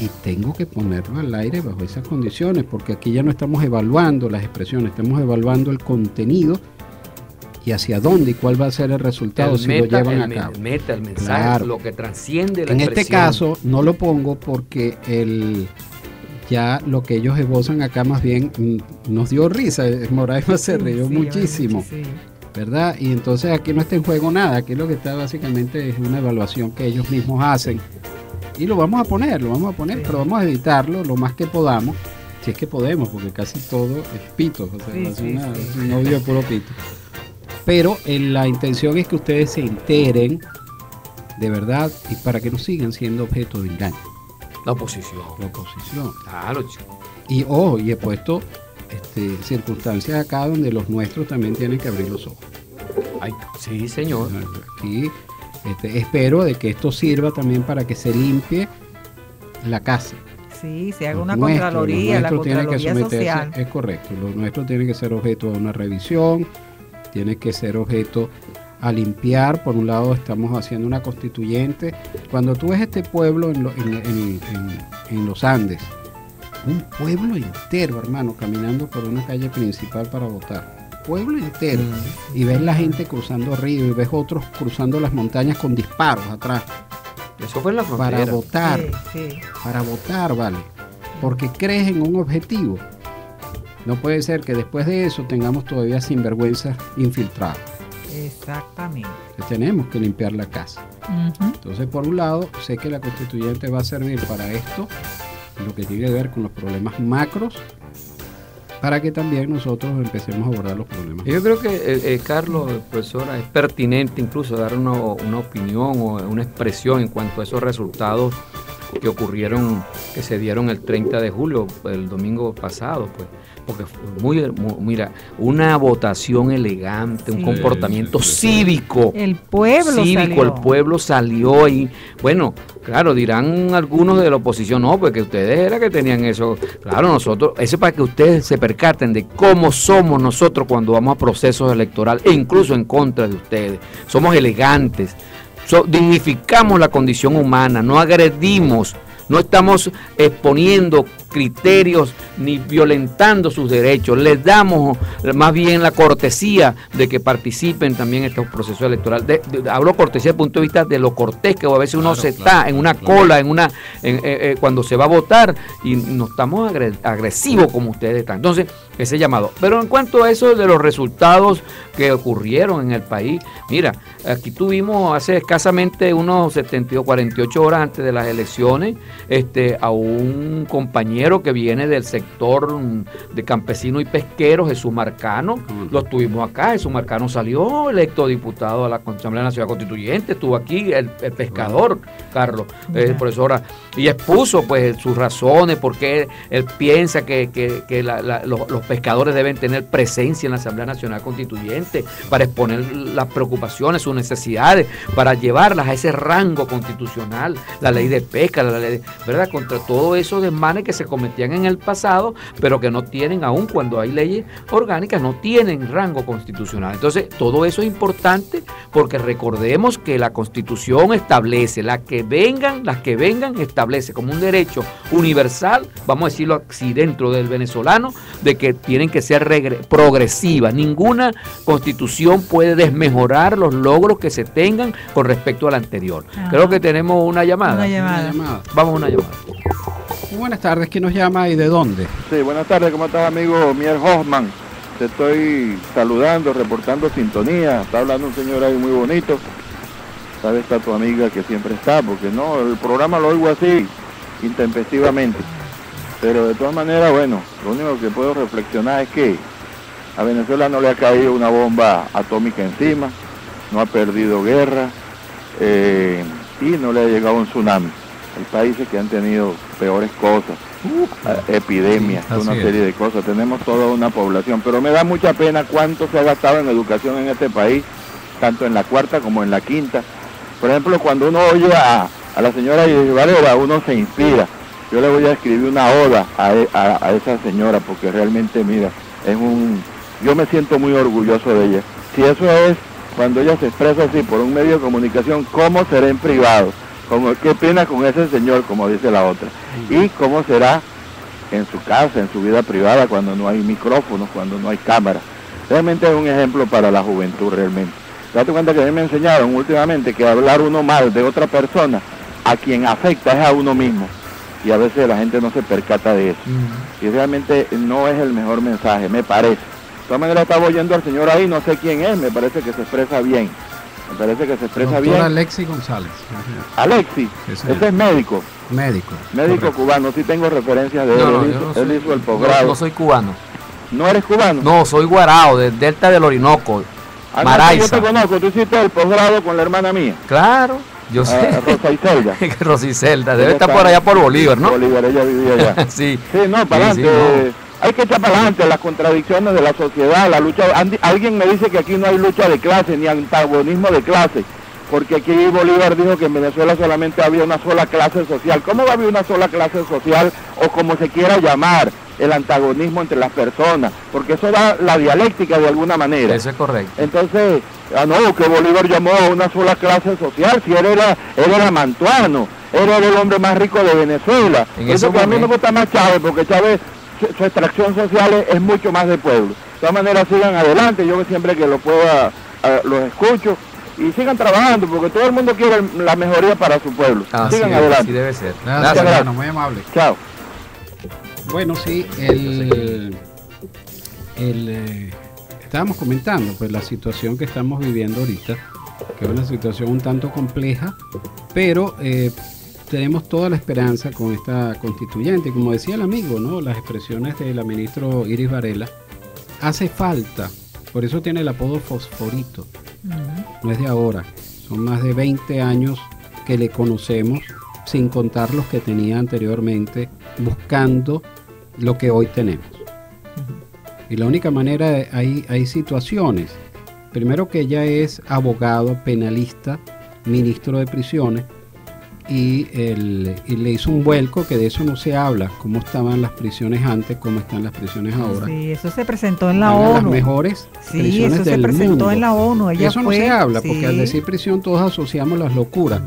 y tengo que ponerlo al aire bajo esas condiciones porque aquí ya no estamos evaluando las expresiones, estamos evaluando el contenido y hacia dónde y cuál va a ser el resultado El si meta, lo llevan el a cabo. me- meta, el mensaje, Claro. lo que transciende la En este caso no lo pongo porque el ya lo que ellos esbozan acá más bien mm, nos dio risa. eh, Moraima se rió Sí, muchísimo, sí. ¿Verdad? Y entonces aquí no está en juego nada. Aquí lo que está básicamente es una evaluación que ellos mismos hacen. Y lo vamos a poner, lo vamos a poner, pero vamos a evitarlo lo más que podamos. Si es que podemos, porque casi todo es pito. O sea, Sí, es, sí, una- es un de puro pito. Pero eh, la intención es que ustedes se enteren de verdad y para que no sigan siendo objeto de engaño. La oposición. La oposición. Claro, chico. Y ojo, y he puesto este, circunstancias acá donde los nuestros también tienen que abrir los ojos. Ay, sí, señor. Aquí este, espero de que esto sirva también para que se limpie la casa. Sí, se haga Los una nuestros, Contraloría, los la nuestros tienen que Contraloría someterse- Social. Es correcto, los nuestros tienen que ser objeto de una revisión, tiene que ser objeto a limpiar. Por un lado estamos haciendo una constituyente. Cuando tú ves este pueblo en, lo- en- en- en- en los Andes, un pueblo entero, hermano, caminando por una calle principal para votar. Pueblo entero. Y ves la gente cruzando ríos y ves otros cruzando las montañas con disparos atrás. Eso fue en la Para frontera. votar. Sí, sí. Para votar, vale. Porque crees en un objetivo. No puede ser que después de eso tengamos todavía sinvergüenza infiltrados. Exactamente. Que tenemos que limpiar la casa. Entonces, por un lado, sé que la constituyente va a servir para esto, lo que tiene que ver con los problemas macros, para que también nosotros empecemos a abordar los problemas. Yo creo que, eh, eh, Carlos, profesora, es pertinente incluso dar una, una opinión o una expresión en cuanto a esos resultados que ocurrieron, que se dieron el 30 de julio, el domingo pasado, pues. Porque fue muy, mu- mira, una votación elegante, un Sí. comportamiento cívico. El pueblo cívico, salió. el pueblo salió y bueno, claro, dirán algunos de la oposición, no, porque ustedes era que tenían eso. Claro, nosotros, eso es para que ustedes se percaten de cómo somos nosotros cuando vamos a procesos electorales, e incluso en contra de ustedes. Somos elegantes, so- dignificamos la condición humana, no agredimos, no estamos exponiendo criterios ni violentando sus derechos. Les damos más bien la cortesía de que participen también en estos procesos electorales. De- de- hablo cortesía desde el punto de vista de lo cortés que a veces uno se está en una cola, en una en, eh, eh, cuando se va a votar y no estamos agre- agresivos como ustedes están. Entonces, ese llamado. Pero en cuanto a eso de los resultados que ocurrieron en el país, mira, aquí tuvimos hace escasamente unos 72, 48 horas antes de las elecciones, este, a un compañero que viene del sector mm, de campesinos y pesqueros, Jesús Marcano, lo tuvimos acá, Jesús Marcano salió electo diputado a la Asamblea Nacional Constituyente, estuvo aquí el, el pescador, Carlos, eh, profesora, y expuso pues sus razones, porque él, él piensa que, que- que la- la- los, los pescadores deben tener presencia en la Asamblea Nacional Constituyente para exponer las preocupaciones, sus necesidades, para llevarlas a ese rango constitucional, la ley de pesca, la ley de, ¿verdad? Contra todo eso desmanes que se cometían en el pasado, pero que no tienen, aun cuando hay leyes orgánicas, no tienen rango constitucional. Entonces, todo eso es importante porque recordemos que la Constitución establece, las que vengan, las que vengan, establece como un derecho universal, vamos a decirlo así, dentro del venezolano, de que tienen que ser progresivas. Ninguna constitución puede desmejorar los logros que se tengan con respecto a la anterior. Ajá. Creo que tenemos una llamada. Una llamada. Una llamada. Vamos a una llamada. Buenas tardes, ¿quién nos llama y de dónde? Sí, buenas tardes, ¿cómo estás amigo Mier Hoffman? Te estoy saludando, reportando sintonía, está hablando un señor ahí muy bonito. Sabe está tu amiga que siempre está, porque no, el programa lo oigo así, intempestivamente. Pero de todas maneras, bueno, lo único que puedo reflexionar es que a Venezuela no le ha caído una bomba atómica encima, no ha perdido guerra eh, y no le ha llegado un tsunami. Hay países que han tenido peores cosas, eh, epidemias, una es. serie de cosas. Tenemos toda una población, pero me da mucha pena cuánto se ha gastado en educación en este país, tanto en la cuarta como en la quinta. Por ejemplo, cuando uno oye a, a la señora Valera, uno se inspira. Yo le voy a escribir una oda a, e- a- a esa señora porque realmente, mira, es un... Yo me siento muy orgulloso de ella. Si eso es cuando ella se expresa así por un medio de comunicación, ¿cómo será en privado? Como, ¿Qué pena con ese señor, como dice la otra? ¿Y cómo será en su casa, en su vida privada, cuando no hay micrófonos, cuando no hay cámara? Realmente es un ejemplo para la juventud, realmente. Date cuenta que a mí me enseñaron últimamente que hablar uno mal de otra persona, a quien afecta es a uno mismo. Y a veces la gente no se percata de eso. Y realmente no es el mejor mensaje, me parece. De todas maneras estaba oyendo al señor ahí, no sé quién es, me parece que se expresa bien. Me parece que se expresa Doctor bien. Alexi González. Alexi, ese es médico. Médico. Médico correcto. cubano, sí tengo referencias de él. No, no, él, no soy- él hizo el posgrado. no soy cubano. ¿No eres cubano? No, soy guarao, del Delta del Orinoco. Ah, Maraiza. yo te conozco, tú hiciste el posgrado con la hermana mía. Claro, yo sé. Ah, Rosa Iselda. Rosicelda, debe Ella estar por allá por Bolívar, ¿no? Bolívar, ella vivía allá. sí. Sí, no, para Sí, adelante. sí, Hay que echar para adelante las contradicciones de la sociedad, la lucha. Alguien me dice que aquí no hay lucha de clase ni antagonismo de clase, porque aquí Bolívar dijo que en Venezuela solamente había una sola clase social. ¿Cómo va a haber una sola clase social o como se quiera llamar el antagonismo entre las personas? Porque eso da la dialéctica de alguna manera. Eso es correcto. Entonces, ah, no, que Bolívar llamó a una sola clase social, si él era, él era mantuano, él era el hombre más rico de Venezuela. En eso que a mí me gusta más Chávez, porque Chávez, su, extracción social es, mucho más de pueblo. De todas maneras, sigan adelante, yo siempre que lo pueda, los escucho, y sigan trabajando, porque todo el mundo quiere la mejoría para su pueblo. Así sigan es, adelante. así debe ser. Gracias, Muchas hermano, muy amable. Chao. Bueno, sí, el, el, eh, estábamos comentando pues la situación que estamos viviendo ahorita, que es una situación un tanto compleja, pero eh, tenemos toda la esperanza con esta constituyente. Como decía el amigo, ¿no? las expresiones de la ministra Iris Varela, hace falta, por eso tiene el apodo fosforito, no es de ahora, son más de 20 años que le conocemos, sin contar los que tenía anteriormente, buscando lo que hoy tenemos. Y la única manera, hay, hay situaciones, primero que ella es abogado, penalista, ministro de prisiones, y, el- y le hizo un vuelco que de eso no se habla, cómo estaban las prisiones antes, cómo están las prisiones ahora. Sí, eso se presentó en la Una de las ONU. mejores Sí, prisiones eso se del presentó mundo. en la ONU. Ella Eso fue, no se habla, porque al decir prisión todos asociamos las locuras.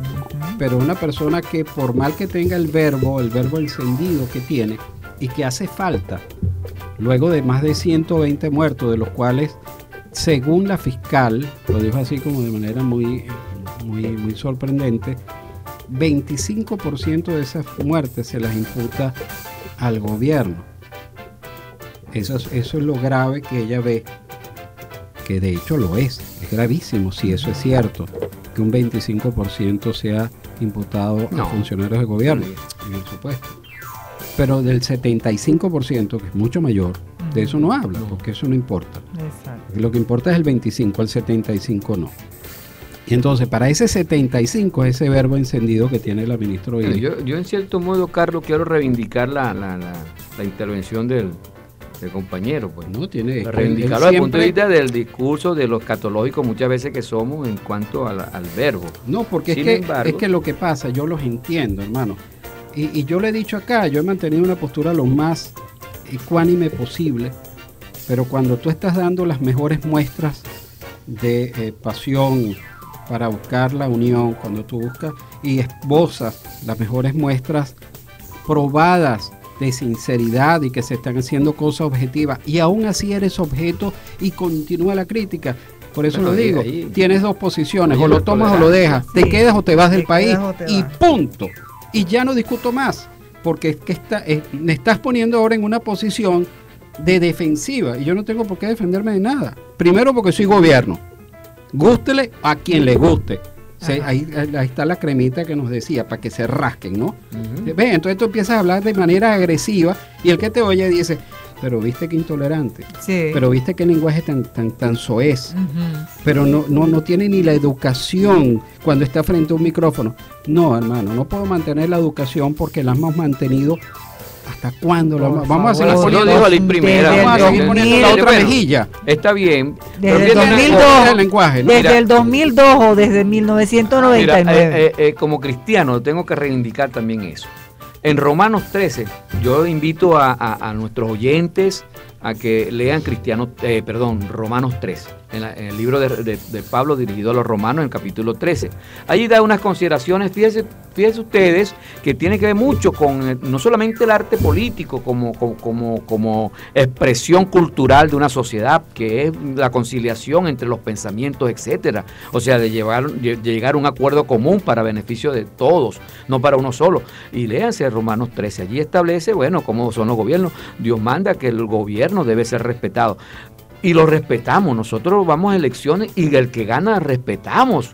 Pero una persona que por mal que tenga el verbo, el verbo encendido que tiene, y que hace falta, luego de más de 120 muertos, de los cuales, según la fiscal, lo dijo así como de manera muy, muy, muy sorprendente, 25% de esas muertes se las imputa al gobierno. Eso es, eso es lo grave que ella ve, que de hecho lo es, es gravísimo si eso es cierto, que un 25% sea imputado a funcionarios de gobierno, por supuesto. Pero del 75%, que es mucho mayor, de eso no habla, porque eso no importa. Exacto. Lo que importa es el 25, el 75 no. Y entonces, para ese 75 es ese verbo encendido que tiene la ministra hoy. yo, yo en cierto modo, Carlos, quiero reivindicar la, la, la, la intervención del, del compañero. Pues. No, tiene. Reivindicarlo desde el punto de vista del discurso de los catológicos muchas veces que somos en cuanto a la- al verbo. No, porque Sin es, que, embargo- es que lo que pasa, yo los entiendo, hermano. Y, y yo le he dicho acá, yo he mantenido una postura lo más ecuánime posible, pero cuando tú estás dando las mejores muestras de eh, pasión para buscar la unión, cuando tú buscas y esbozas las mejores muestras probadas de sinceridad y que se están haciendo cosas objetivas y aún así eres objeto y continúa la crítica. Por eso lo digo, ahí- tienes dos posiciones, o lo tomas o lo dejas, te quedas o te vas del Te país y vas. punto. Y ya no discuto más, porque es que está, eh, me estás poniendo ahora en una posición de defensiva y yo no tengo por qué defenderme de nada. Primero porque soy gobierno. Gústele a quien le guste. Se- ahí, ahí está la cremita que nos decía, para que se rasquen, ¿no? Ve, entonces tú empiezas a hablar de manera agresiva y el que te oye dice, pero viste que intolerante. Sí. Pero viste qué lenguaje tan, tan, tan soez. Pero no, no, no tiene ni la educación cuando está frente a un micrófono. No, hermano, no puedo mantener la educación porque la hemos mantenido. ¿Hasta cuándo? la Por vamos vamos a Así lo poniendo- dijo Ali primera. desde Vamos a seguir poniendo la 2000, otra Bueno, mejilla. Está bien. Desde el fíjate una 2002, cosa. el lenguaje, ¿no? desde Mira, el 2002 o desde Mira, 1999. eh, eh, eh, como cristiano tengo que reivindicar también eso. En Romanos 13, yo invito a, a- a nuestros oyentes a que lean Cristiano, eh, perdón, Romanos 13, en, el libro de, Pablo dirigido a los romanos, en el capítulo 13. Allí da unas consideraciones, fíjense, ustedes, que tiene que ver mucho con eh, no solamente el arte político como, como, como, como expresión cultural de una sociedad, que es la conciliación entre los pensamientos, etcétera. O sea, de, llevar, de llegar a un acuerdo común para beneficio de todos, no para uno solo. Y léanse Romanos 13, allí establece, bueno, cómo son los gobiernos. Dios manda que el gobierno debe ser respetado. Y lo respetamos, nosotros vamos a elecciones y el que gana respetamos.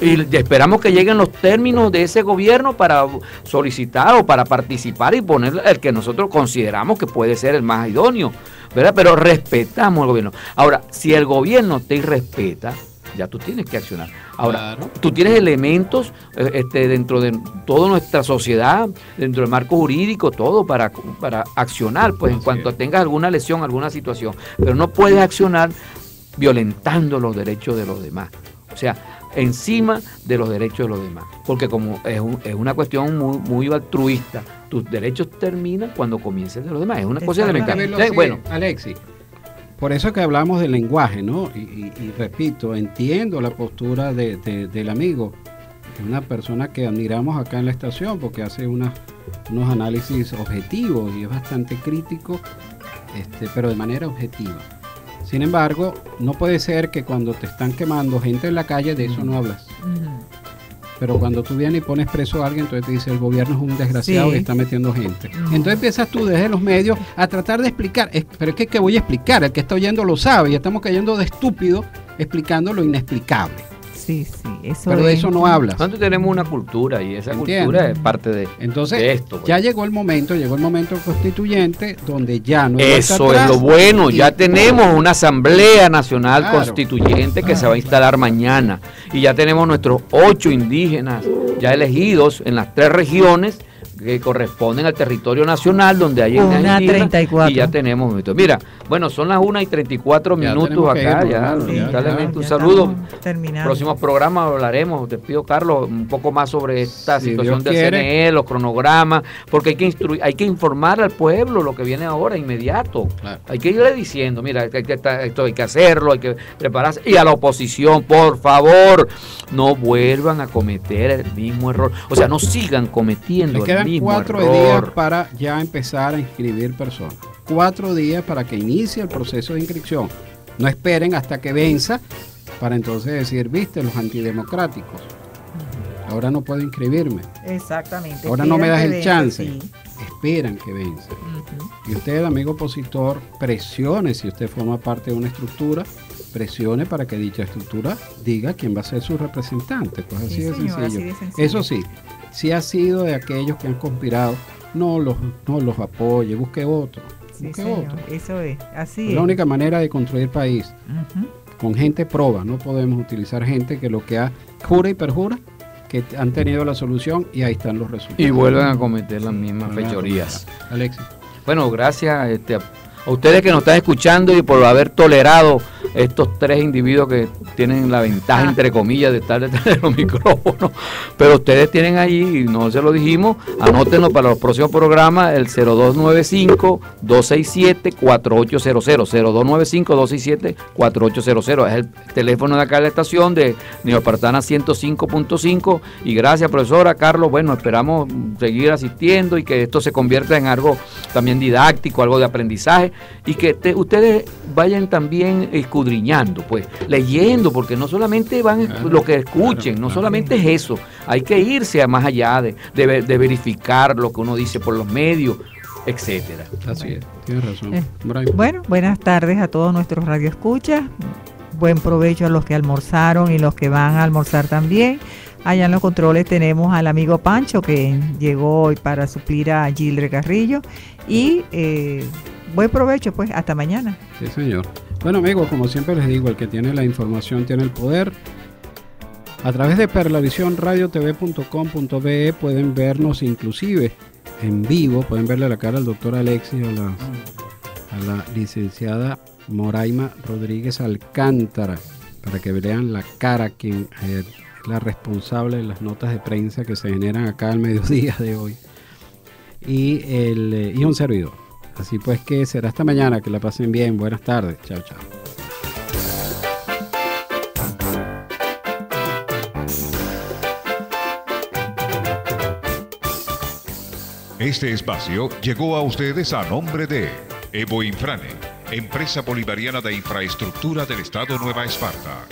Y esperamos que lleguen los términos de ese gobierno para solicitar o para participar y poner el que nosotros consideramos que puede ser el más idóneo, ¿verdad? Pero respetamos al gobierno. Ahora, si el gobierno te irrespeta, ya tú tienes que accionar. Ahora, tú tienes elementos eh, este, dentro de toda nuestra sociedad, dentro del marco jurídico, todo para, para accionar, pues en cuanto tengas alguna lesión, alguna situación. Pero no puedes accionar violentando los derechos de los demás. O sea, encima de los derechos de los demás. Porque como es, un- es una cuestión muy, muy altruista, tus derechos terminan cuando comiencen de los demás. Es una cosa elemental. Bueno, Alexis, por eso que hablamos del lenguaje, ¿no? Y, y- y repito, entiendo la postura de- de- del amigo, una persona que admiramos acá en la estación porque hace unos análisis objetivos y es bastante crítico, este, pero de manera objetiva. Sin embargo, no puede ser que cuando te están quemando gente en la calle, de eso no hablas. Pero cuando tú vienes y pones preso a alguien, entonces te dice el gobierno es un desgraciado Sí. y está metiendo gente. Entonces empiezas tú desde los medios a tratar de explicar. Es- pero es que, ¿qué voy a explicar? El que está oyendo lo sabe y estamos cayendo de estúpido explicando lo inexplicable. Sí, sí, eso Pero de es. eso no hablas. nosotros tenemos una cultura y esa ¿Entiendes? cultura es parte de, Entonces, de esto. pues. ya llegó el momento, llegó el momento constituyente donde ya no Eso atrás. es lo bueno, Y- ya tenemos una Asamblea Nacional Claro. Constituyente que se va a instalar mañana y ya tenemos nuestros ocho indígenas ya elegidos en las tres regiones que corresponden al territorio nacional donde hay Una indígenas, 34. y ya tenemos. Mira, bueno, son las 1 y 34 Ya minutos acá, irnos, ya, lamentablemente ya un saludo. terminando. Próximos programas hablaremos, te pido Carlos, un poco más sobre esta Si situación Dios del quiere. CNE, los cronogramas, porque hay que instruir, hay que informar al pueblo lo que viene ahora inmediato. Claro. Hay que irle diciendo, mira, que hay que estar- esto hay que hacerlo, hay que prepararse. Y a la oposición, por favor, no vuelvan a cometer el mismo error. O sea, no sigan cometiendo el quedan mismo cuatro error. días para ya empezar a inscribir personas. Cuatro días para que inicie el proceso de inscripción. No esperen hasta que venza para entonces decir, viste, los antidemocráticos. Ahora no puedo inscribirme. Exactamente. Ahora no me das el venza, chance. sí. Esperan que venza. Y usted, amigo opositor, presione, si usted forma parte de una estructura, presione para que dicha estructura diga quién va a ser su representante. Pues así, Sí, de, señor, sencillo. así de sencillo. Eso sí, si ha sido de aquellos que han conspirado, no los, no los apoye, busque otro. Sí, busque señor, otro. eso es. Así Es es. la única manera de construir país. Con gente proba, no podemos utilizar gente que lo que ha jura y perjura que han tenido la solución y ahí están los resultados. Y vuelven a cometer las mismas fechorías. Alexis. Bueno, gracias este, a ustedes que nos están escuchando y por haber tolerado estos tres individuos que tienen la ventaja, entre comillas, de estar detrás de los micrófonos. Pero ustedes tienen ahí, y no se lo dijimos, anótenlo para los próximos programas, el 0295-267-4800. 0295-267-4800. Es el teléfono de acá de la estación de Neopartana 105.5. Y gracias, profesora Carlos. Bueno, esperamos seguir asistiendo y que esto se convierta en algo también didáctico, algo de aprendizaje y que te- ustedes vayan también escudriñando, pues, leyendo, porque no solamente van lo que escuchen, no solamente es eso, hay que irse a más allá de, de ver- de verificar lo que uno dice por los medios, etcétera. Así es, tienes razón. Eh, Brian. Bueno, buenas tardes a todos nuestros radioescuchas. Buen provecho a los que almorzaron y los que van a almorzar también. Allá en los controles tenemos al amigo Pancho que llegó hoy para suplir a Gildre Carrillo. Y eh, buen provecho, pues, hasta mañana. Sí, señor. Bueno, amigos, como siempre les digo, el que tiene la información tiene el poder. A través de perlavisionradiotv.com.be pueden vernos inclusive en vivo, pueden verle la cara al doctor Alexis, a la, licenciada Moraima Rodríguez Alcántara, para que vean la cara quien eh, es la responsable de las notas de prensa que se generan acá al mediodía de hoy. Y, el, eh, y un servidor. Así pues que será hasta mañana, que la pasen bien, buenas tardes, chao, chao. Este espacio llegó a ustedes a nombre de Evo Infrane, empresa bolivariana de infraestructura del Estado Nueva Esparta.